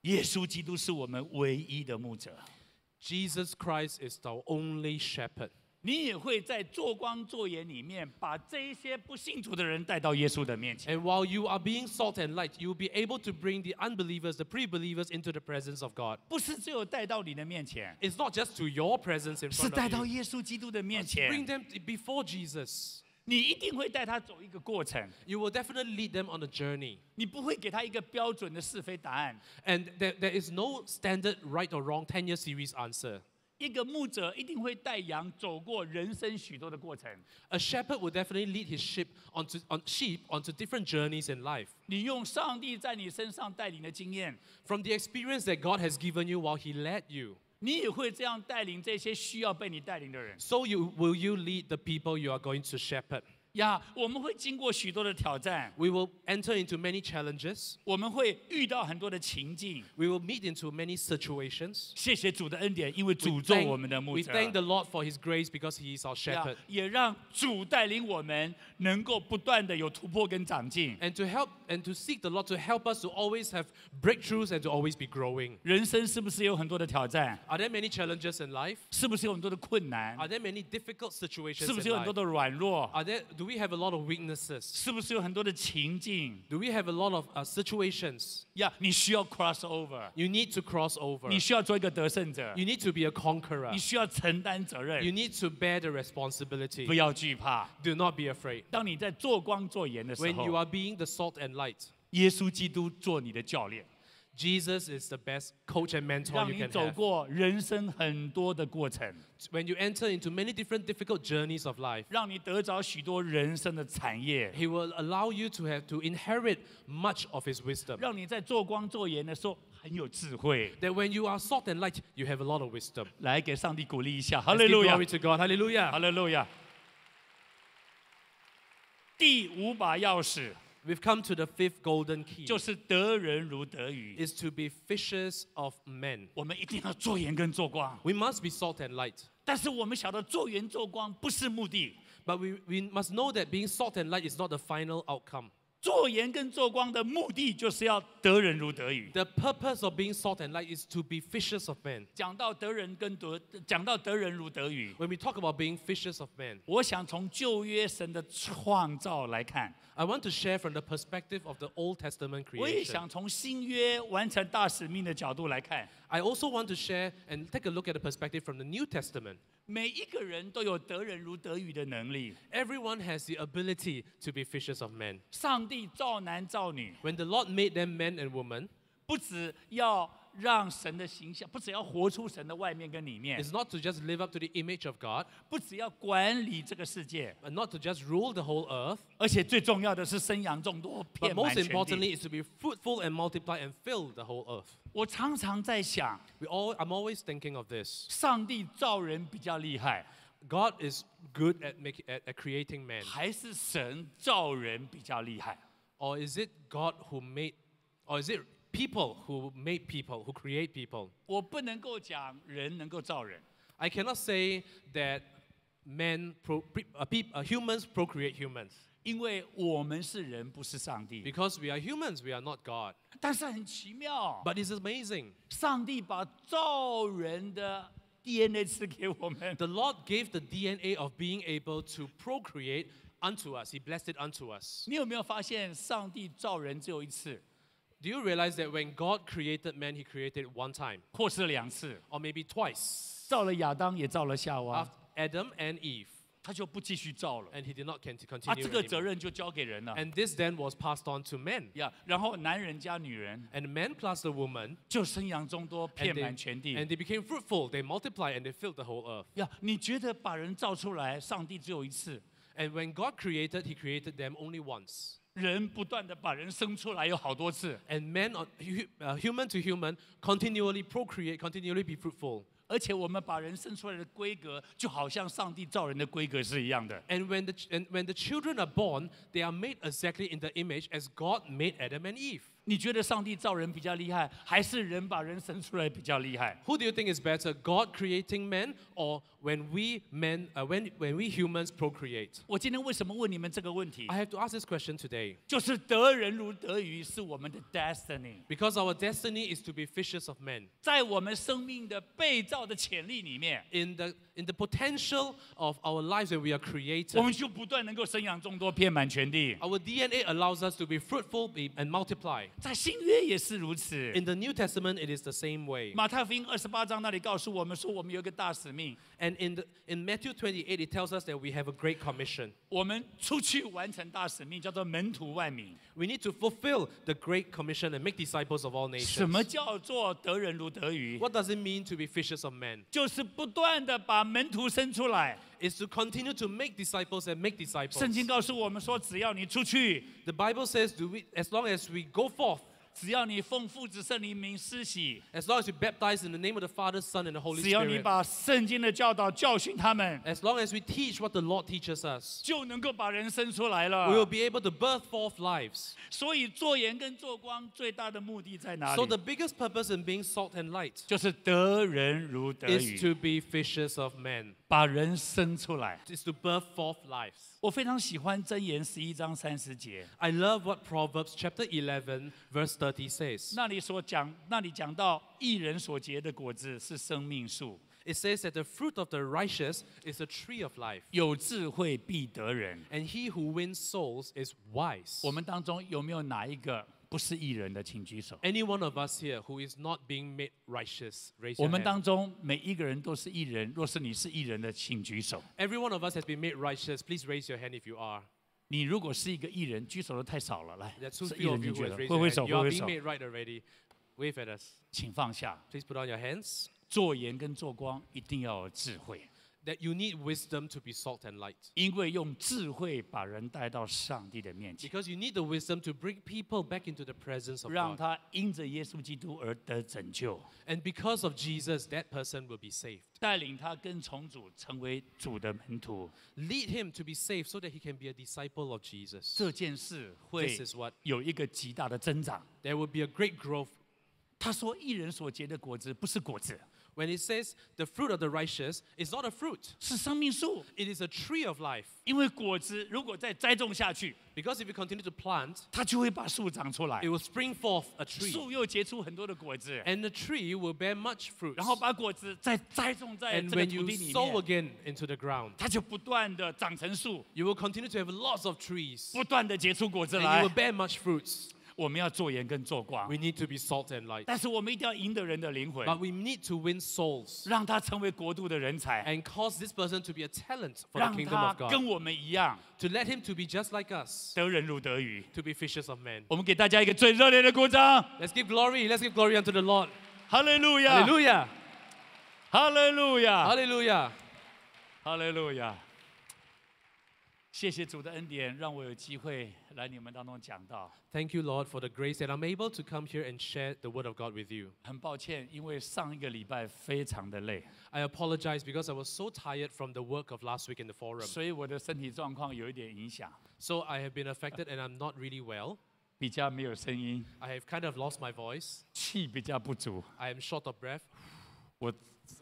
耶稣基督是我们唯一的牧者。
Jesus Christ is our only shepherd.
你也会在做光做盐里面，把这一些不信主的人带到耶稣的面前。
And while you are being salt and light, you'll be able to bring the unbelievers, the pre believers, into the presence of God.
不是只有带到你的面前，
It's not just to your presence in
是
front
带
of
到
you,
耶稣基督的面
but to bring
前。
them before Jesus.
你一定会带他走一个过程，
You will definitely lead them on a journey.
你不会给他一个标准的是非答案。
And there, there is no standard right or wrong 10 year series answer.
一个牧者一定会带羊走过人生许多的过程。
A shepherd will definitely lead his sheep onto, on, sheep onto different journeys in life.
你用上帝在你身上带领的经验，
From the experience that God has given you while He led you,
你也会这样带领这些需要被你带领的人
so you, will you lead the people you are going to shepherd.
呀。我们会经过许多的挑战，
We will enter into many challenges.
我们会遇到很多的情境。
We will meet into many situations.
谢谢主的恩典，因为
We
主做
thank,
我们的牧
we
者。
thank the Lord for His grace because He is our
呀
shepherd.
也让主带领我们能够不断的有突破跟长进。
And to help and to seek the Lord to help us to always have breakthroughs and to always be growing.
人生是不是有很多的挑战？
Are there many challenges in life?
是不是有很多的困难？
Are there many difficult situations
是不
in
是有很多
life?
的软弱？
Are there, do we have a lot of weaknesses?
是不是有很多的情境？
Do we have a lot of uh, situations?
呀，你需要 cross over，
You need to cross over.
你需要做一个得胜者，
You need to be a conqueror.
你需要承担责
You
任，
need to bear the responsibility.
不要惧怕。
Do not be afraid.
当你在做光做盐的时
When you
候，
are being the salt and light,
耶稣基督做你的教练，
Jesus is the best coach and mentor
让
you
你
can
走
have.
过人生很多的过程，
When you enter into many different difficult journeys of life,
让你得着许多人生的产业，
He will allow you to have to inherit much of His wisdom.
让你在做光做盐的时候很有智慧。
That when you are salt and light, you have a lot of wisdom.
来给上帝鼓励一下，哈
Let's
利
give
路亚
glory，to God. Hallelujah.
哈利路亚。第五把钥匙
We've come to the fifth golden key.
就是得人如得鱼，
Is to be fishers of men.
我们一定要做盐跟做光。
We must be salt and light.
但是我们晓得做盐做光不是目的，
But we, we must know that being salt and light is not the final outcome.
做盐跟做光的目的就是要得人如得鱼。
The purpose of being salt and light is to be fishers of men.
讲到得人跟得，讲到得人如得鱼，
When we talk about being fishers of men,
我想从旧约神的创造来看，
I want to share from the perspective of the Old Testament
我也
creation.
想从新约完成大使命的角度来看，
I also want to share and take a look at the perspective from the New Testament.
每一个人都有得人如得鱼的能力。
Everyone has the ability to be fishers of men.
上帝造男造女
，When the Lord made them man and woman,
不只要让神的形象，不只要活出神的外面跟里面，
it's not to just live up to the image of God,
不只要管理这个世界，
and not to just rule the whole earth,
而且最重要的是生养众多，
but
遍满
most
全地。
importantly is to be fruitful and multiply and fill the whole earth.
我常常在想，
We all, I'm always thinking of this.
上帝造人比较厉害，
God is good at, making, at, at creating man.
还是神造人比较厉害？
Or is it God who made, or is it people who made people, who create people?
我不能够讲人能够造人，
I cannot say that men pro, pre- uh, peop- uh, humans procreate humans
因为我们是人，不是上帝。
because we are humans, we are not God.
但是很奇妙，
But it's amazing.
上帝把造人的 DNA 赐给我们。
The Lord gave the DNA of being able to procreate unto us. He blessed it unto us.
你有没有发现，上帝造人只有一次，
Do you realize that when God created man, He created one time
或是两次？
or maybe twice?
造了亚当，也造了夏娃
After，Adam and Eve,
他就不继续造了。
and He did not con-
啊，
continue.
这个责
anymore.
任就交给人了。
And this then was passed on to men.
呀，然后男人加女人
And man plus the woman,
就生养众多，
and
遍
they,
满全地
and。they became fruitful. They multiplied and they filled the whole earth.
呀，你觉得把人造出来，上帝只有一次，
And when God created, He created them only once.
人不断的把人生出来有好多次，
And man, on- hu- uh, human to human, continually procreate, continually be fruitful.
而且我们把人生出来的规格，就好像上帝造人的规格是一样的。
And when the, ch- and when the children are born, they are made exactly in the image as God made Adam and Eve.
你觉得上帝造人比较厉害，还是人把人生出来比较厉害？
Who do you think is better, God creating man or when we men, uh, when, when we humans procreate?
我今天为什么问你们这个问题？
I have to ask this question today
就是得人如得鱼，是我们的 destiny，
because our destiny is to be fishers of men.
在我们生命的被造的潜力里面，
In the, in the potential of our lives when we are
我
created,
们就不断能够生养众多，遍满全地。
our DNA allows us to be fruitful be- and multiply.
在新约也是如此。
In the New Testament, it is the same way.
马太福音二十八章那里告诉我们说，我们有一个大使命，
And in, the, in Matthew 28, it tells us that we have a great commission.
我们出去完成大使命，叫做门徒万民。
We need to fulfill the great commission and make disciples of all
什么
nations.
叫做得人如得鱼？
What does it mean to be fishers of men?
就是不断的把门徒生出来。
Is to continue to make disciples and make disciples.
圣经告诉我们说，只要你出去，
The Bible says, do we, as long as we go forth,
只要你奉父子圣灵名施洗
，as long as you baptize in the name of the Father, Son, and the Holy
只要你把圣经的教导教训他们
，as long as we teach what the Lord teaches us,
就能够把人生出来了
we will。be able to birth forth lives.
所以做盐跟做光最大的目的在哪里 So
the？biggest purpose in being salt and light
就是得人如得
is，to be fishers of men,
把人生出来。
is to birth forth lives.
我非常喜欢箴言十一章三十节，
I love what Proverbs chapter 11 verse 30 says.
那里所讲，那里讲到一人所结的果子是生命树，
It says that the fruit of the righteous is a tree of life,
有智慧必得人。
and he who wins souls is wise.
我们当中有没有哪一个 不是艺人的，请举手。
Any one of us here who is not being made righteous, raise
我们.当中每一个人都是艺人，若是你是艺人的，请举手。
Every one of us has been made righteous. Please raise your hand if you are.
你如果是一个艺人，举手的太少了，来是艺人举手，挥挥.手
，You
挥
are
挥
being
手
，made right already. Wave at us.
请放下。
Please put on your hands.
做盐跟做光一定要有智慧，
That you need wisdom to be salt and light.
因为用智慧把人带到上帝的面前，
Because you need the wisdom to bring people back into the presence of
让
God.
他因着耶稣基督而得拯救，
And because of Jesus, that person will be saved.
带领他跟从主成为主的门徒。
Lead him to be saved so that he can be a disciple of Jesus.
这件事会
This is what
有一个极大的增长。
there will be a great growth.
他说：“一人所结的果子不是果子，
When it says the fruit of the righteous is not a fruit,
是生命树。
it is a tree of life.
因为果子如果再栽种下去，
Because if you continue to plant,
它就会把树长出来
it，will spring forth a
树
tree.
又结出很多的果子，
And the tree will bear much fruit.
然后把果子再栽种在
And
这个
when
土
you
地里
sow
面，
again into the ground,
它就不断的长成树，
you will continue to have lots of trees.
不断的结出果子
And you
来
will。bear much fruits.
我们要做盐跟做光
We，need to be salt and light.
但是我们一定要赢得人的灵魂，
But we need to win souls
让他成为国度的人才，
and cause this person to be a talent for the
让
kingdom
他
of God.
跟我们一样，
To let him to be just like us,
得人如得鱼。
to be fishers of men.
我们给大家一个最热烈的鼓掌，
Let's give glory. Let's give glory unto the Lord.
哈利路亚，
Hallelujah.
哈利路亚，
Hallelujah.
哈利路亚。谢谢主的恩典，让我有机会来你们当中讲道。
Thank you, Lord, for the grace that I'm able to come here and share the word of God with you.
很抱歉，因为上一个礼拜非常的累，
I apologize because I was so tired from the work of last week in the forum.
所以我的身体状况有一点影响，
So I have been affected and I'm not really well.
比较没有声音，
I have kind of lost my voice.
气比较不足。
I am short of breath.
我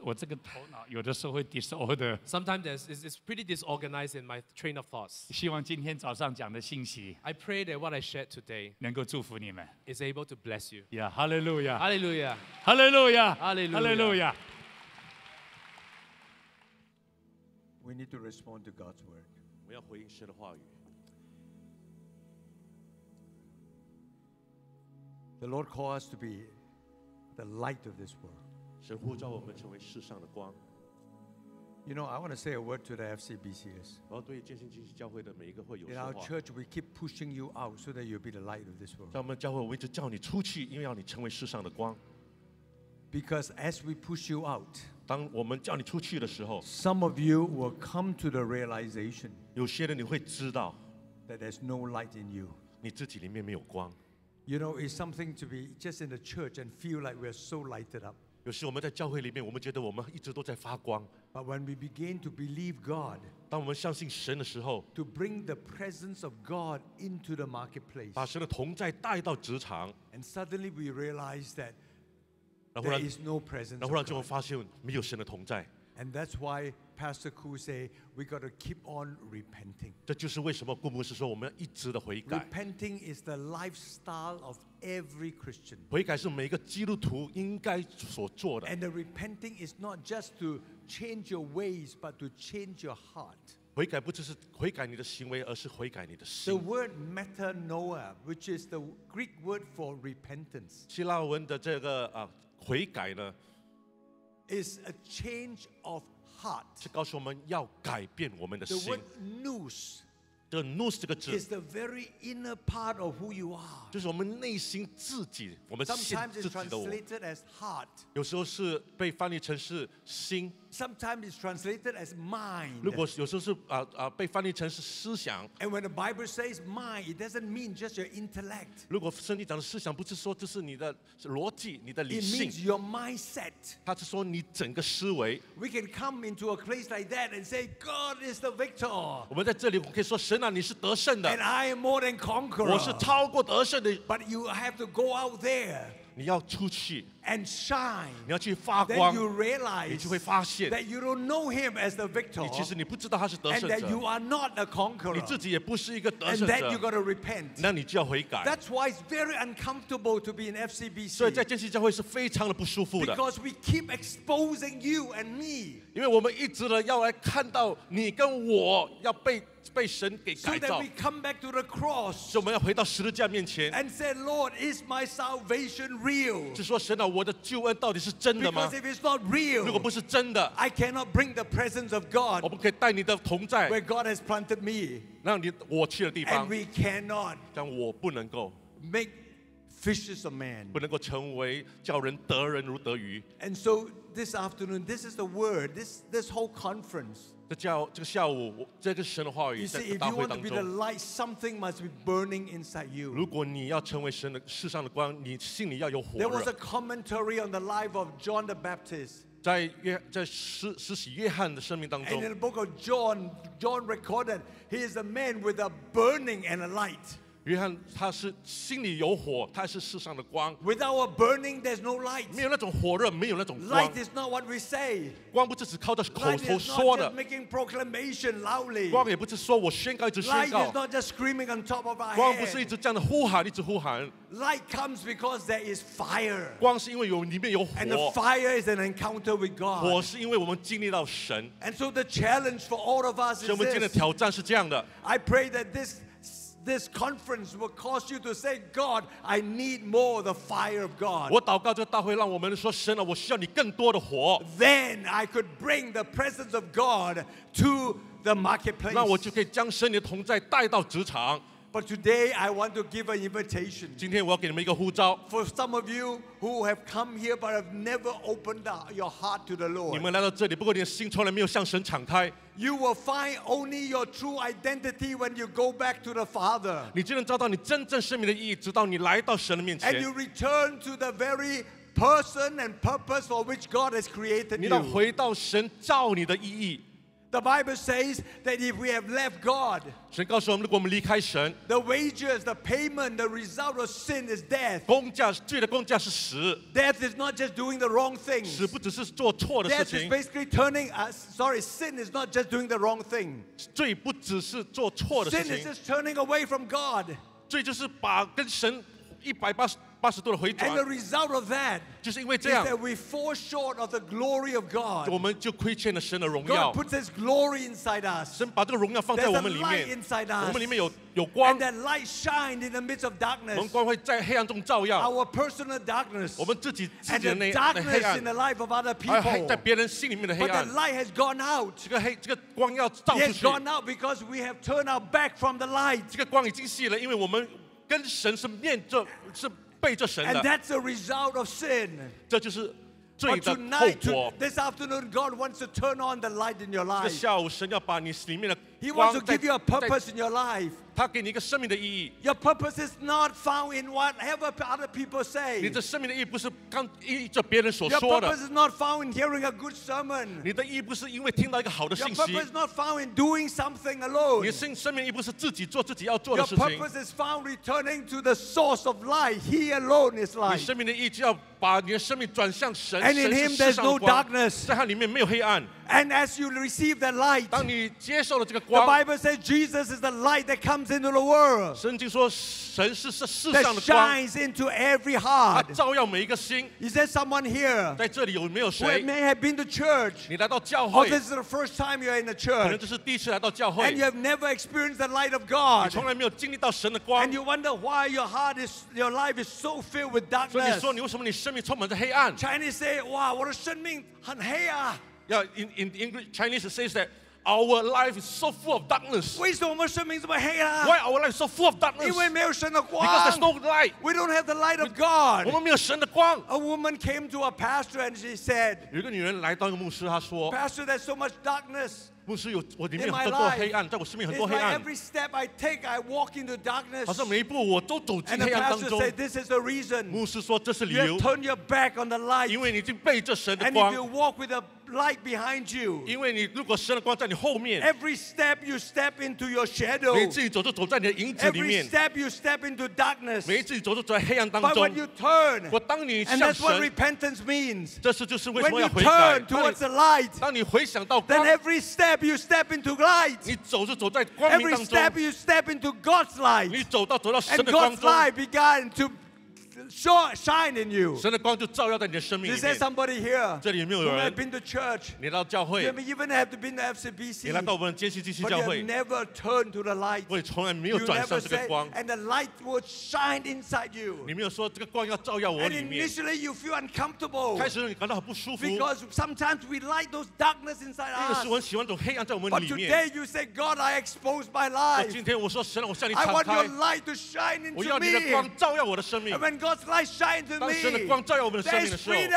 我这个头脑有的时候会 disorder。
Sometimes there's, it's, it's pretty disorganized in my train of thoughts.
希望今天早上讲的信息
I pray that what I shared today
能够祝福你们。
is able to bless you.
呀，哈利路亚，
Hallelujah.
哈利路亚，
哈利路亚
哈利路亚。
We need to respond to God's word.
我们要回应神的话语。
The Lord called us to be the light of this world.
神呼召我们成为世上的光。
You know, I want to say a word to the FCBCS.
我要对建新经济教会的每一个会友
In
说
our
话。
church, we keep pushing you out so that you'll be the light of this world.
在我们教会，我们一直叫你出去，因为要你成为世上的光。
Because as we push you out,
当我们叫你出去的时候，
some of you will come to the realization
有些人你会知道
that there's no light in you.
你自己里面没有光。
You know, it's something to be just in the church and feel like we're so lighted up.
有时我们在教会里面，我们觉得我们一直都在发光。
But when we begin to believe God,
当我们相信神的时候
，to bring the presence of God into the marketplace,
把神的同在带到职场
，and suddenly we realize that there is no presence
然后让
of
就会发现没有神的同在。
And that's why Pastor Koo say we got to keep on repenting.
这就是为什么顾牧师说我们要一直的悔改。
Repenting is the lifestyle of every Christian.
悔改是每一个基督徒应该所做的。
And the repenting is not just to change your ways, but to change your heart.
悔改不只是悔改你的行为，而是悔改你的
The
心。
word metanoia, which is the Greek word for repentance,
希腊文的这个啊悔改呢，
is a change of heart.
是告诉我们要改变我们的
The
心
word。nous
这个 nous 这个字
is，the very inner part of who you are.
就是我们内心自己，我们心
Sometimes
自
it's
己的我。
translated as heart.
有时候是被翻译成是心，
Sometimes it's translated as mind.
如果有时候是啊啊被翻译成是思想。
And when the Bible says mind, it doesn't mean just your intellect.
如果圣经讲的思想不是说这是你的逻辑、你的理
It
性，
means your mindset.
它是说你整个思维。
We can come into a place like that and say, God is the victor.
我们在这里，我们可以说神啊，你是得胜
And
的，
I am more than
我是
conqueror.
超过得胜的。
But you have to go out there
你要出去，
and shine.
你要去发
Then
光，
you
你
realize
就会发现，
that you don't know him as the victor
你其实你不知道他是得
and
胜
that you
者，
are not a
你
conqueror.
自己也不是一个得
And
胜
then you
者，
got to repent.
那你就要悔改。
That's why it's very uncomfortable to be in
所以在
FCBC
建西教会是非常的不舒服的，
because we keep exposing you and me
因为我们一直的要来看到你跟我要被 被神给
so
改
that
造
we，come back to the cross
所以我们要回到十字架面前，
and say, Lord, is my salvation real?
是说神啊，我的救恩到底是真的吗
Because？if it's not
如果
real,
不是真的，
I cannot bring the presence of
我
God
们可以带你的同在，
where God has planted me.
让你我去的地
And
方，
we cannot
但我不能够，
make fishes of man.
不能够成为叫人得人如得鱼。
And so this afternoon, this is the word, this, this whole conference.
这叫这个下午，我这个神的话语
You
在
see, if
大
you
会
want to
当
be the
中。
light, something must be burning inside you.
如果你要成为神的世上的光，你心里要有火
There was a
热。
commentary on the life of John the Baptist.
在约在施施洗约翰的生命当
中 And
in，the
book of John, John recorded he is a man with a burning and a light.
约翰他是心里有火，他是世上的光。
Without a burning, there's no light.
没有那种火热，没有那种光
Light。is not what we say.
光不是只靠着口
Light
头
is
说
not
的
just，making proclamation loudly.
光也不是说我宣告一直宣
Light
告
is，not just screaming on top of our
光不是一
head.
直这样的呼喊，一直呼喊。
Light comes because there is fire.
光是因为有里面有
And the
火，
fire is an encounter with
火
God.
是因为我们经历到神。
And so the challenge for all of us
所以我们今天的
is this.
挑战是这样的：
I pray that this this conference will cause you to say, God, I need more of the fire of God.
我祷告这个大会，让我们说神啊，我需要你更多的火，
Then I could bring the presence of God to the marketplace.
那我就可以将神你的同在带到职场。
But today I want to give an invitation
今天我要给你们一个呼召，
for some of you who have come here but have never opened up your heart to the
你
Lord.
们来到这里，不过你的心从来没有向神敞开，
You will find only your true identity when you go back to the Father
你就能找到你真正生命的意义，直到你来到神的面
and you
前，
return to the very person and purpose for which God has created
你要
you.
回到神造你的意义。
The Bible says that if we have left God,
神告诉我们，如果我们离开神，
the wages, the payment, the result of sin is death.
工价罪的工价是死，
Death is not just doing the wrong
死
things.
不只是做错的事
Death is
情，
basically turning, uh, sorry, sin is not just doing the wrong thing.
罪不只是做错的事
Sin is
情，
just turning away from God.
罪就是把跟神一百八十 八十度的回
And the
转，
result of that
就是因为
is
这样，
that we fall short of the glory of
我
God.
们就亏欠了神的荣耀
God。puts His glory inside us.
神把这个荣耀放在
There's
我
a
们里
light
面，
inside
我
us.
们里面有有光
And，that light shined in the midst of
我
darkness.
们光会在黑暗中照耀，
Our personal darkness.
我们自己自
And
己的
the
那那黑
darkness
暗
in，the life of other
还还在
people.
别人心里面的黑
But
暗
the，light has gone out.
这个黑这个光要照
It
出
has
去，
gone out because we have turned our back from the light.
这个光已经熄了，因为我们跟神是面着是 背着神
And
的，
that's the result of sin.
这就是罪
But
的后
tonight, to-
果。
this afternoon, God wants to turn on the light in your
这个
life.
下午，神要把你里面的
He
光
wants to
在
give you a
在
purpose in your life.
他给你一个生命的意义。
Your purpose is not found in whatever other people
你
say.
的生命的意义不是刚依着别人所
Your
说
purpose
的，
is not found in hearing a good sermon.
你的意义不是因为听到一个好的
Your
信息，
purpose is not found in doing something
你
alone.
的生生命意义不是自己做自己要做的
Your
事情。
purpose is found returning to the source of light. He alone is
你
light.
生命的意义就要把你的生命转向神，
And in
神
him
是
there's
世上的
no
光
darkness.
在它里面没有黑暗。
And as you receive that light,
当你接受了这个
the
光，
Bible says Jesus is the light that comes into the world,
圣经说神是世世
that
上的光，
shines into every
它
heart.
照耀每一个心。
Is there someone here
在这里有没有
who
谁？
may have been to church,
你来到教
or
会，
this is the first time you're in the
可能
church,
这是第一次来到教
and
会，
you have never experienced the light of
你
God,
从来没有经历到神的光
and，you wonder why your heart is, your life is so filled with
所以你
darkness?
说你为什么你生命充满着黑暗？
Chinese say, wow, 我的生命很黑啊。
要 in in English Chinese it says that our life is so full of darkness.
为什么我们生命这么黑啊？
Why our life is so full of darkness?
因为没有神的
Because there's
光。
no light.
We don't have the light of
我
God.
们没有神的光。
A woman came to a pastor and she said,
有一个女人来到一个牧师，她说
Pastor, there's so much darkness.：“
牧师有我里
In
面有
my
很多
life,
黑暗，在我生命很
It's
多黑
like
暗，
every step I take, I walk into darkness.
好像每一步我都走
And
进
the
黑暗当
pastor
中。
said, This is the reason.
牧师说这是理
You
由
have，turned your back on the light.
因为你已经背着神的
And if
光
you，walk with the light behind you,
因为你如果神的光在你后面，
every step you step into your shadow,
每一次你走就走在你的影子里
every
面，
step you step into darkness.
每一次你走就走在黑暗当
But
中
when。you turn,
我当你
and
向
that's what
神，
repentance means.
这是就是为什
When
么
you
要悔改。
turn
当
towards
你
the light,
当你回想到
then
光，
every step you step into light.
你走就走在光明
Every
当中，
step you step into God's
你
light.
走到走到神
And
的光
God's
中，
light began to show, shine in you.
神的光就照耀在你的生命
Is
里
there
面。
somebody here
这里有没
who
有
have
人？
been to church?
你来到教
You
会，
may even have to been to
你来到
FCBC,
我们坚信基督
but
教
you have
会，
never turned to the light.
我也从来没
You
有转
never
向这个
said,
光。
and the light will shine inside
你
you.
没有说这个光要照耀我
And
里面。
initially you feel uncomfortable
开始你感到很不舒服，因
because sometimes we like those darkness inside
为是我很
us.
喜欢这种黑暗在我们
But
里面。
today you say, God, I expose my
那
life.
今天我说神啊，我向你
I
敞
want
开
your，light to shine
我
into
要你的
me.
光照耀我的生命
And。when God's light shines
in
me. There's freedom.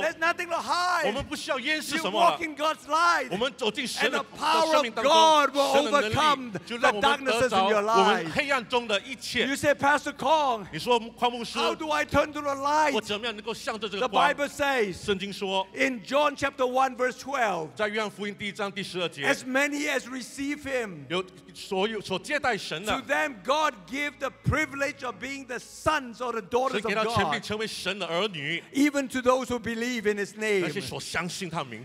There's nothing to hide.
不需要掩饰
You walk in God's light. And the power of God will overcome the darknesses in your life. You say, Pastor
Khong,
How do I turn to the light? The Bible says in John chapter 1, verse 12,
在约翰福音第一章第十二节
，as many as receive him,
有所有所接待神的
to，them God gave the privilege of being the sons are the daughters of God. Even to those who believe in His name.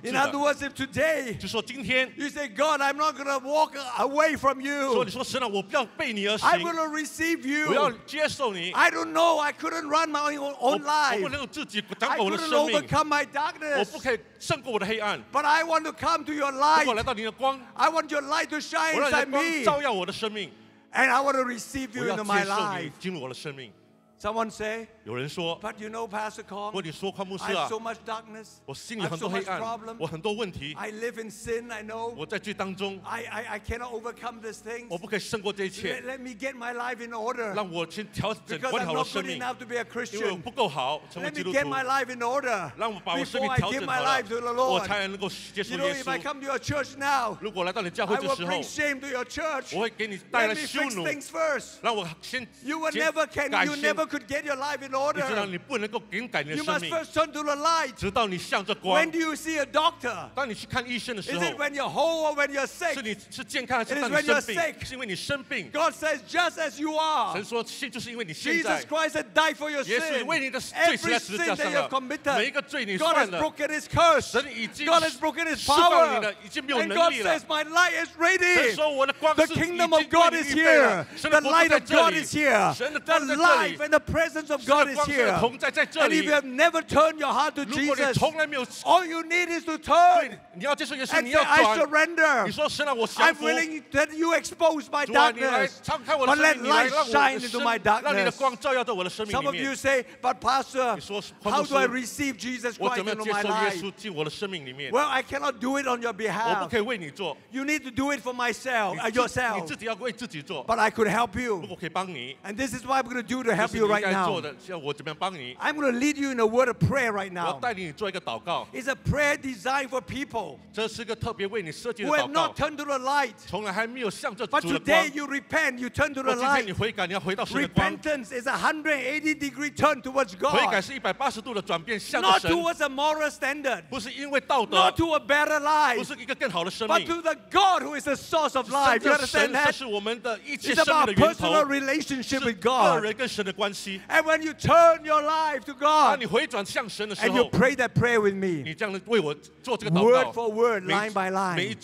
In other words, if today you say, God, I'm not going to walk away from you, I'm
going
to receive you. I don't know, I couldn't run my own life, I couldn't overcome my darkness. But I want to come to your light. I want your light to shine inside me. And I want to receive you into my life. Someone say,
有人说
But you know, Pastor
Khong,
不过
你说宽牧师
have
so
much darkness.
我心里
have so much problem. I live in sin, I know.
我在罪当中
I, I, I cannot overcome these things. Let, let me get my life in order because I'm not good enough to be a Christian.
不够好成为
Let me get my life in order before
命
I
调
give my life to the Lord. You know, if I
稣
come to your church now,
如果来到你教会 I 这
will
bring
shame to your church. Let me fix things first. You will never can you never could get your life in order, you must first turn to the light.
直到你向着光。
When do you see a doctor?
当你去看医生的时 Is
it when you're whole or when you're sick?
你是健康还是
It is when you're sick?
是因为你生病。
God says, just as you are.
神说，现就是因为你现
Jesus Christ has died for your
sins.
Every sin that you have committed, God has broken his curse.
神已经
God has broken his power. And God says, my light is ready. The kingdom of God is here. The light of God is here. The life and the the presence of God is here. And if you have never turned your heart to Jesus, all you need is to turn. And say, I surrender. I'm willing that you expose my darkness. But let light shine into my darkness. Some of you say, But Pastor, how do I receive Jesus Christ into my life? Well, I cannot do it on your behalf. You need to do it for myself, uh, yourself. But I could help you. And this is what I'm going to do to help you
you
right now. I'm going to lead you in a word of prayer right now. It's a prayer designed for people who have
not
turned to the light. But today you repent, you turn to the light. Repentance is a 180 degree turn towards God. Not towards a moral standard,
not
to a better life, but to the God who is the source of life. You understand that? It's about personal relationship with God.
系。
And when you turn your life to God and you pray that prayer with
你 me,
word for word, line by
每一
line,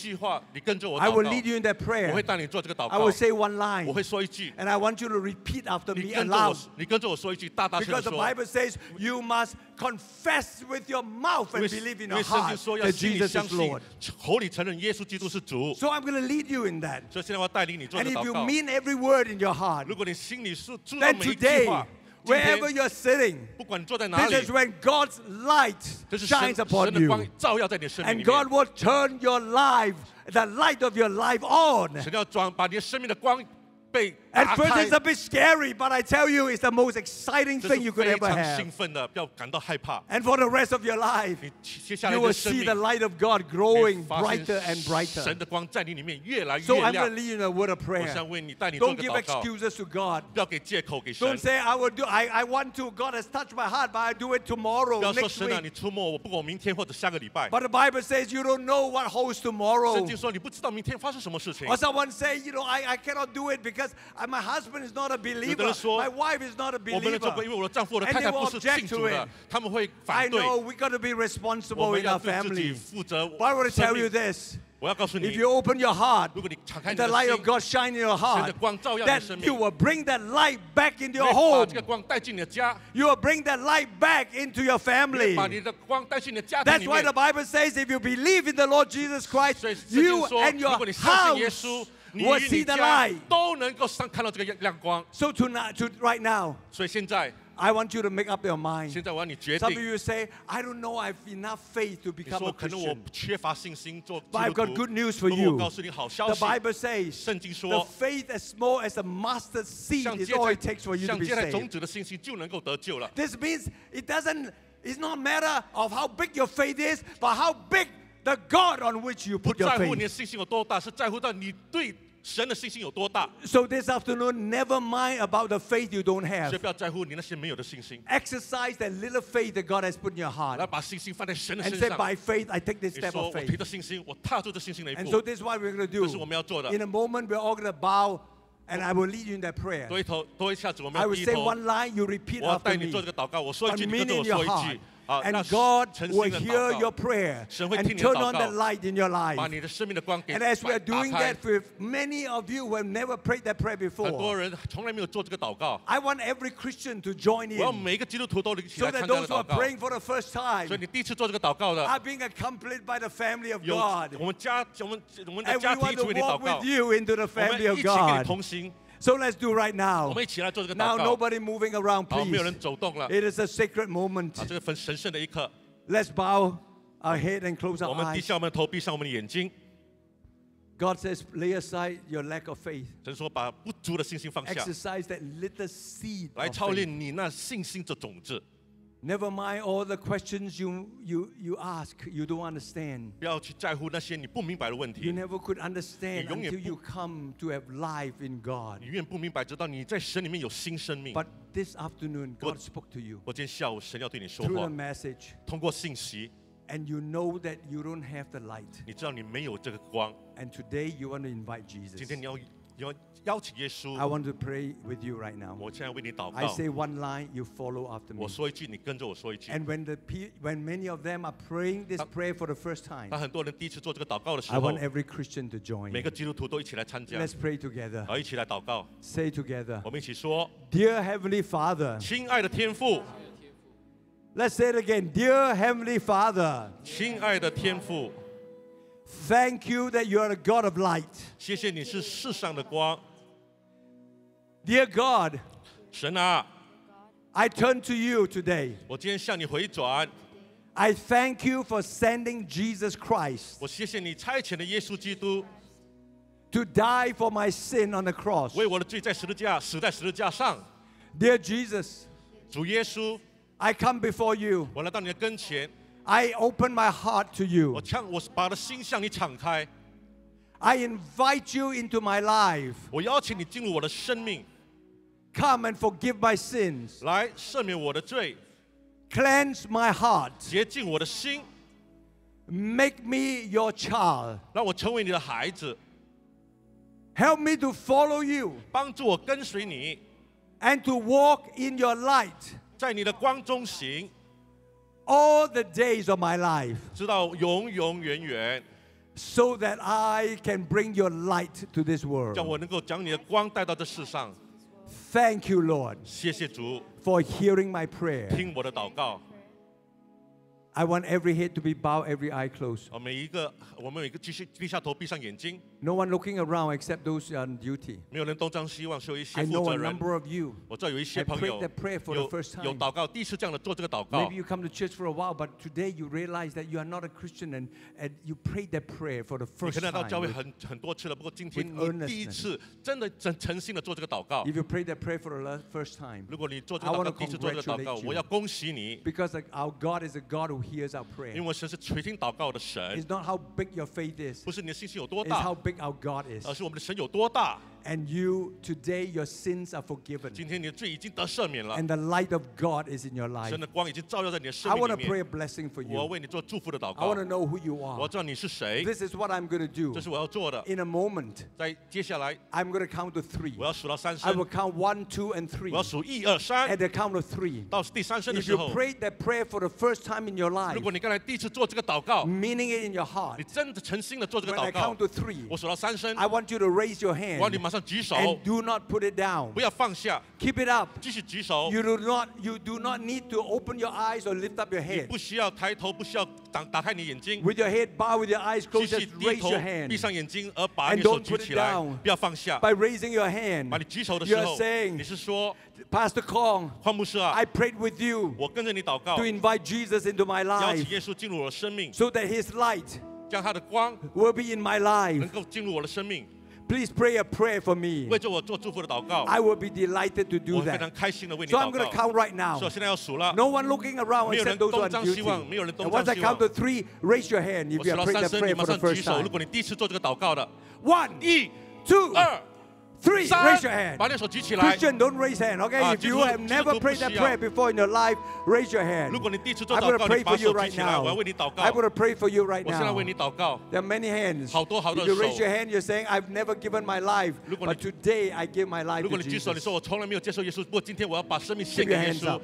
will lead you in that prayer.
我会带你做这个祷告。
I
prayer.
I will
say one
line.
我会说一句。
And line, I want you to repeat after me
跟着
Because the Bible says you must confess with your mouth and believe in your heart that Jesus is Lord. So I'm going to lead you in that. And if you mean every word in your heart, then today, wherever you're sitting, this
is
when God's light shines upon you. And God will turn your life, the light of your life on. At first,
it's
a bit scary, but I tell you, it's the most exciting thing you could ever have. And for the rest of your life, you will see the light of God growing brighter and brighter. So I'm going to leave you in a word of prayer. Don't give excuses to God. Don't say, I will do, I, I want to, God has touched my heart, but I do it tomorrow, next week. But the Bible says you don't know what holds tomorrow. Or someone say, you know, I, I cannot do it because my husband is not a believer. My wife is not a believer.
i never
object to it i know we got to be responsible in our family. But I want to tell you this. If you open your heart, the light
of
God shine in your heart, that you will bring that light back into your home. You will bring that light back into your family. That's why the Bible says if you believe in the Lord Jesus Christ, you and your house
我
信
的
爱
都能够上看到这个亮光。
So tonight, to right now，
所以现在。
I want you to make up your mind. Some of you say, I don't know, I have enough faith to become a Christian.
缺乏信心做
But I've got good news for you.
告诉你好消息。
The Bible says,
圣经说，the
faith as small as a mustard seed is all it takes for you to be saved.
像芥菜种子的信心就能够得救了。
This means it doesn't. It's not matter of how big your faith is, but how big the God on which you put your faith. So this afternoon, never mind about the faith you don't have.
所以不要在乎你那些没有的信心。
Exercise that little faith that God has put in your heart.
来把信心放在神的身上。
And say by faith, I take this step of
faith. 我
凭
着信心，我踏出这信心的一步。
And so this is what we're going to do.
这是我们要做的。
In a moment, we're all going to bow. And I will lead you in that prayer. I will say one line, you repeat after me. And God will hear your prayer and turn on the light in your life. And as we are doing
that,
that。with many of you who have never prayed that prayer before, I want every Christian to join in so that those who are praying for the first
所以
time are being accompanied by the family of God. And we want to walk with you into the family of God. So let's do right now. Now nobody moving around, please. It is a sacred moment. Let's bow our head and close our eyes. God says, lay aside your lack of faith. Exercise that little seed.
来操练你那信心的种子。
Never mind all the questions you, you, you ask, you don't understand.
不要去在乎那些你不明白的问
You
题，
never could understand
你永远
until
不-
you come to have life in God.
你永远不明白，直到你在神里面有新生命。
But this afternoon,
What-
God spoke to you
我今天下午神要对你说
through
话
the，message,
通过信息，
and you know that you don't have the light.
你知道你没有这个光。
And today you want to invite
今
Jesus.
天你要 你要邀请耶
I
稣，
want to pray with you right now.
我现在为你祷
I
告。
say one line, you follow after me.
我说一句，你跟着我说一句。
And when the pe- when many of them are praying this prayer for the first time,
当很多人第一次做这个祷告的时
I
候
want，every Christian to join.
每个基督徒都一起来参加，
Let's pray together.
好，一起来祷告。
Say together.
我们一起说：
Dear Heavenly Father,
亲爱的天父，
let's say it again. Dear Heavenly Father,
亲爱的天父，
thank you that you are a God of light.
谢谢你是世上的光。
Dear God,
神啊，
I turn to you today.
我今天向你回转，
I thank you for sending Jesus Christ
我谢谢你差遣的耶稣基督，
to die for my sin on the cross.
为我的罪在十字架死在十字架上。
Dear Jesus,
主耶稣，
I come before you.
我来到你的跟前，
I open my heart to
我
you.
向我把我的心向你敞开，
I invite you into my life.
我邀请你进入我的生命，
Come and forgive my sins.
来赦免我的罪，
Cleanse my heart.
洁净我的心，
Make me your child.
让我成为你的孩子，
Help me to follow you
帮助我跟随你，
and to walk in your light
在你的光中行，
all the days of my life
直到永永远远，
so that I can bring your light to this
让
world.
我能够将你的光带到这世上。
Thank you, Lord,
谢谢主，
for hearing my prayer.
听我的祷告。
I want every head to be bowed, every eye closed.
哦，每一个我们每个继续低下头，闭上眼睛，
No one looking around except those on duty.
没有人东张西望，是有一些
I
负
know
责
a
人。
number of you.
我知道有一些
I
朋
prayed
友
that prayer for the
有
first time.
有祷告，第一次这样的做这个祷告
Maybe。you come to church for a while, but today you realize that you are not a Christian and, and you prayed that prayer for the
你
first
可能来到
time.
教会
with-
很很多次了，不过今天
with
你第一
earnestness
次真的真诚心的做这个祷告
If。you prayed that prayer for the la- first time,
如果你做这
I
个祷
wanna
告，第一次做这个祷告，
congratulate you
我要恭喜你，
because like, our God is a God who hears our
因为
prayer.
我神是垂听祷告的神
It's，not how big your faith is,
不是你的信心有多
it's
大
how，big our God is.
而是我们的神有多大。
And you, today, your sins are forgiven.
今天你的罪已经得赦免了
And，the light of God is in your life.
神的光已经照耀在你的
I
生
want
命
to
里
pray a
面。
blessing for
我要
you.
为你做祝福的祷
I want
告
to。know who you
我
are.
要知道你是谁，
This is what I'm going to do.
这是我要做的。
In a moment,
在接下来，
I'm going to count to three.
我要数到三
I
声，
will count one, two, and
我
three.
要数一二三
At，the count of three,
到第三声的
if
时
you
候，
prayed that prayer for the first time in your life,
如果你刚才第一次做这个祷告，
meaning it in your heart,
你真的诚心的做这个
when I
祷告
count，to three,
我数到三声，
I want you to raise your
我要你
hand
马
And do not put it down.
不要放下。
Keep it up. You do not, you do not need to open your eyes or lift up your head.
不需要抬头，不需要打打开你眼睛。
With your head bowed, with your eyes closed, just raise your hand. by raising your hand.
把你举手的时候，你是说
，Pastor Khong，
黄牧师啊
，I prayed with you.
我跟着你祷告。
To invite Jesus into my life. so that His light. will be in my life，能
够进入我的生命。
Please pray a prayer for me. I will be delighted to do that. So I'm going to count right now. No one looking around
and
said those are
guilty.
And once I count to three, raise your hand if you are
praying
that prayer for the first time. One, Three, raise
your hand.
Christian, don't raise hand, okay?
Uh,
if you have never prayed that prayer before in your life, raise your hand. I'm going to pray for you right now. I'm going to pray for you right now. There are many hands. If you raise your hand, you're saying, I've never given my life, but today I give my life to Jesus. Keep your hands up.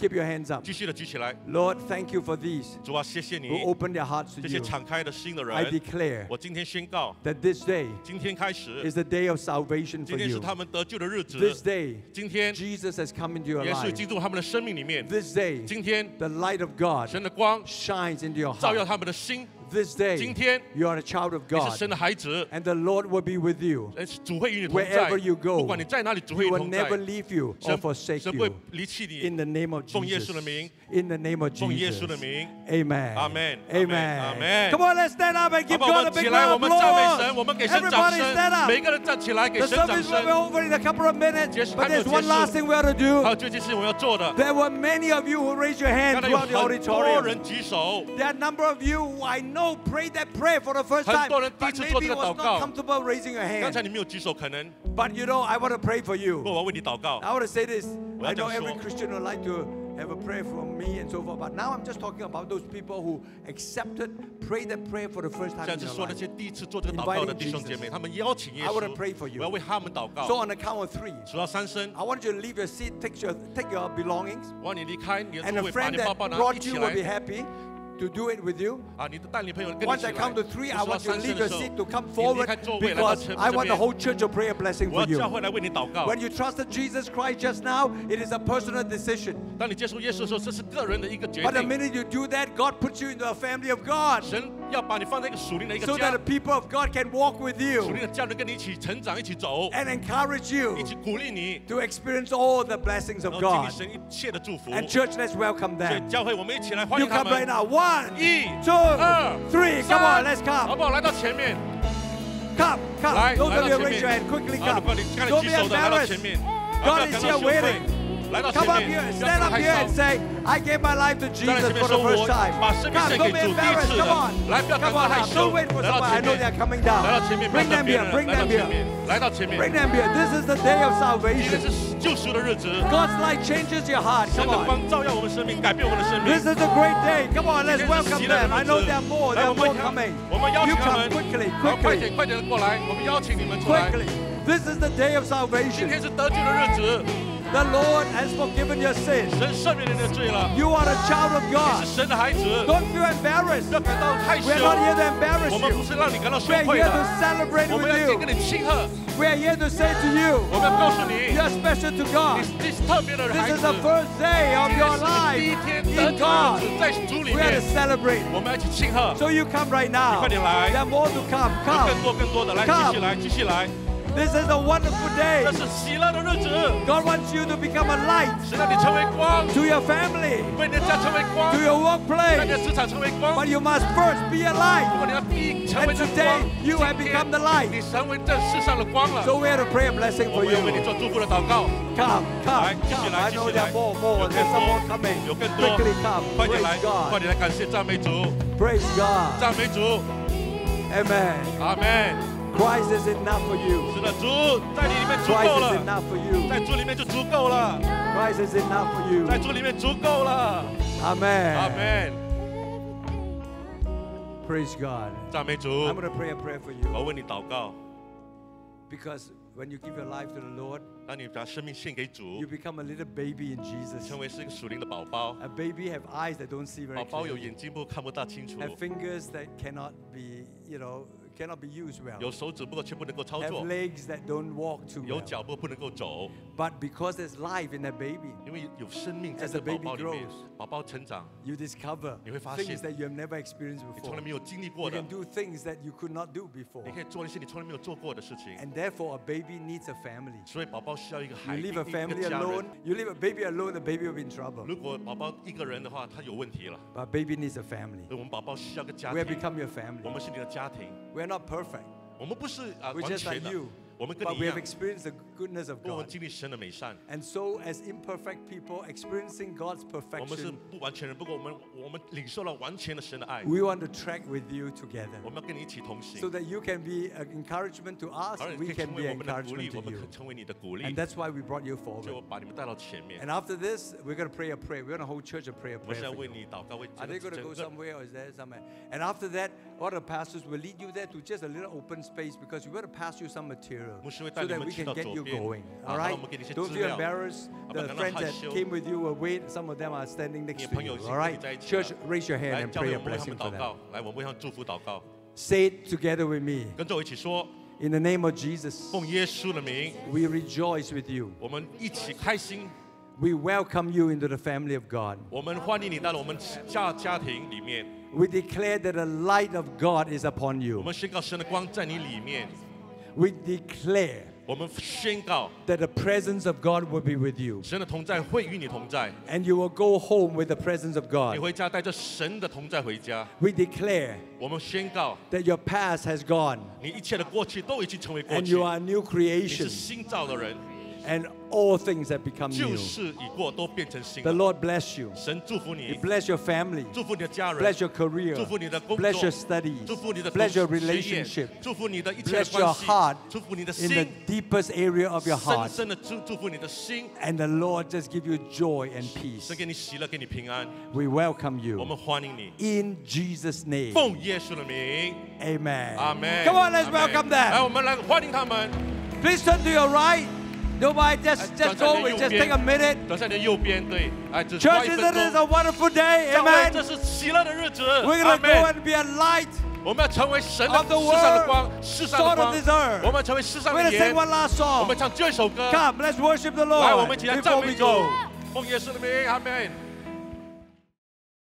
Keep your hands up. Lord, thank you for these
who
open their hearts to you. I declare that this day is the day of salvation
salvation
for you. This day, Jesus has come into your life. This day, the light of God shines into your heart. This day, 今
天
you are a child of
你
God, 是
神的孩子
，and the Lord will be with you.
呃主会与你同在
Wherever you go，
不管你在哪里，主会
he will never leave you or forsake
神不会
you. In the name of Jesus. in the name of Jesus.
的名
，Amen.
Amen.
Amen.
Amen.
Come on, let's stand up and give God a big round of applause.
给神掌
Everybody
声 stand，up.
The service will be over in a couple of minutes, but there's one last thing we ought to do. There were many of you who raised your hand 刚
才有
throughout the auditorium. There are a number of you who I know prayed that prayer for the first time,
it
maybe was not comfortable raising your hand.
刚才你没有举手，可能。
But you know, I want to pray for you. I want to say this. I know every Christian would like to have a prayer from me and so forth. But now I'm just talking about those people who accepted, prayed that prayer for the first time. i
want
to pray
for you.
So on the count of three. I want you to leave your seat, take your take your belongings. and a friend that brought you will be happy to do it with you. Once I count to three, I want you to leave your seat to come forward because I want the whole church to pray a blessing for you. When you trusted Jesus Christ just now, it is a personal decision. But the minute you do that, God puts you into a family of God so that
the
people of God can walk with you and encourage you to experience all the blessings of God. and church, let's welcome them.
教会，我们一起来欢
You
迎他
come
们 right。
now. One. Come on, let's
好
come.
不好？来到前面
，Come, 来 come.
来
Those
到
of you your
面 hand
quickly，
然后
come.
你快点，
赶
紧 Don't
be
手的来到前
embarrassed. God is here waiting.。Come up here, stand up here and say, I gave my life to Jesus for the first time. Come, don't be embarrassed. Come on. Come on. Don't wait for somebody. I know they're coming down. Bring them here. Bring them here. Bring them here. This is the day of salvation. God's light changes your heart. Come on. This is a great day. Come on, let's welcome them. I know there are more. There are more coming. You come quickly, quickly. Quickly. This is the day of salvation. The Lord has forgiven your sins. You are a child of God. Don't feel embarrassed. We're not here to embarrass you. We're here to celebrate with you. We're here to say to you, you're special to God. This is the first day of your life in God.
We are to celebrate.
So you come right now. There are more to come. Come. Come. This is a wonderful day. God wants you to become a light to your family,
to your
workplace. But you must first be a light. And today you have become the light. So we have a prayer
blessing
for you. Come, come. I know there are more, more. There's some more coming. Quickly come. Praise God.
Praise God.
Amen.
Amen.
Christ is enough for you. Christ
了
is，enough for you.
在主里面就足够了
，Christ is enough for you. Amen. Praise God.
赞美主
，I'm going to pray a prayer for
我 you 为你祷告。
because when you give your life to the Lord,
当你把生命献给 you 主
，become a little baby in Jesus.
成为是一个属灵的宝宝。
A baby have eyes that don't see
宝 very
clearly,
眼睛不看不大清楚
，have fingers that cannot be, you know, cannot be used well.
有手指不过却不能够操
Have legs that don't walk too
有
well.
脚不过不能够走
，But because there's life in a baby,
因为有生命在
As the
宝
baby 宝
里面
grows，
宝宝成长
，you discover
你会发现
，things that you have never experienced before.
来没有经历过 You 的
can，do things that you could not do before.
你可以做一些你从来没有做过的事情。
And therefore, a baby needs a family.
所以宝宝需要一个
You
孩，一
leave
个
a
一个 family 家
alone, You leave a baby alone, the baby will be in trouble.
如果宝宝一个人的话，他有问题了。
But baby needs a family.
所以我们宝宝需要个家
have
庭
，become your family.
我们是你的家庭
，We're we're not perfect. We're just like you. But we have experienced the goodness of God. And so, as imperfect people experiencing God's perfection, we want to track with you together
So
that you can be an encouragement to us, we can
成
be
为我
an
们的鼓励
，encouragement
我
to
们可 you. And
that's why we brought you forward. And after this, we're going to pray a prayer. We're going to hold church a prayer. prayer for you. Are they going to go somewhere or is there somewhere? And after that, all the pastors will lead you there to just a little open space because we want to pass you some material so that we can get you going. All right?
Ah,
Don't feel embarrassed. The friends that came with you will wait. Some of them are standing next to you. All right? Church, raise your hand and pray a blessing for them. Say it together with me. In the name of Jesus, we rejoice with you. We welcome you into the family of God.
我们欢迎你到了我们家家庭里面，
We declare that the light of God is upon
我
you.
们宣告神的光在你里面，
We declare
我们宣告
that the presence of God will be with you.
神的同在会与你同在，
And you will go home with the presence of
你
God.
回家带着神的同在回家。
We declare
我们宣告
that your past has gone
你一切的过去都已经成为过
and
去
you，are a new
你
creation
是新造的人，
and all things have become
旧
new.
事已过，都变成新
The
的。
Lord bless you.
神祝福
He
你，
bless your family.
祝福你的家人，
Bless your career.
祝福你的工作，
Bless your studies.
祝福你的
Bless your
学业
relationship.
祝福你的一切的
Bless your
关系
heart，
祝福你的
In the
心，
deepest area of your
深
heart.
深的祝祝福你的心，
And the Lord just give you joy and
神
peace.
给你喜乐，给你平安。
We welcome
我
you.
们欢迎你，
In Jesus' name.
奉耶稣的名，
Amen.
阿门。
Come on, let's
阿门
welcome
来，
them.
我们来欢迎他们。
Please turn to your right. Nobody, just,
Uh,
just
turn
go.
to
We
your
just take a
right.
minute.
转向你的右边，对，哎，只花
Church,
一
isn't
分
this
钟
a。wonderful day?
教会，
Amen.
这是喜乐的日子。
We're
阿
going to go
门。
and be a light.
我们要成为神的
of the
世上的
world,
光，世上
salt
的
of
光
this earth.
我们成为世上
We're
的
going to sing
盐。
one last
我
song.
们唱最后一首歌。
Come, let's worship the
来，我
Lord
们一起来赞
before
美
we
主
go.，
奉耶稣的名，阿门。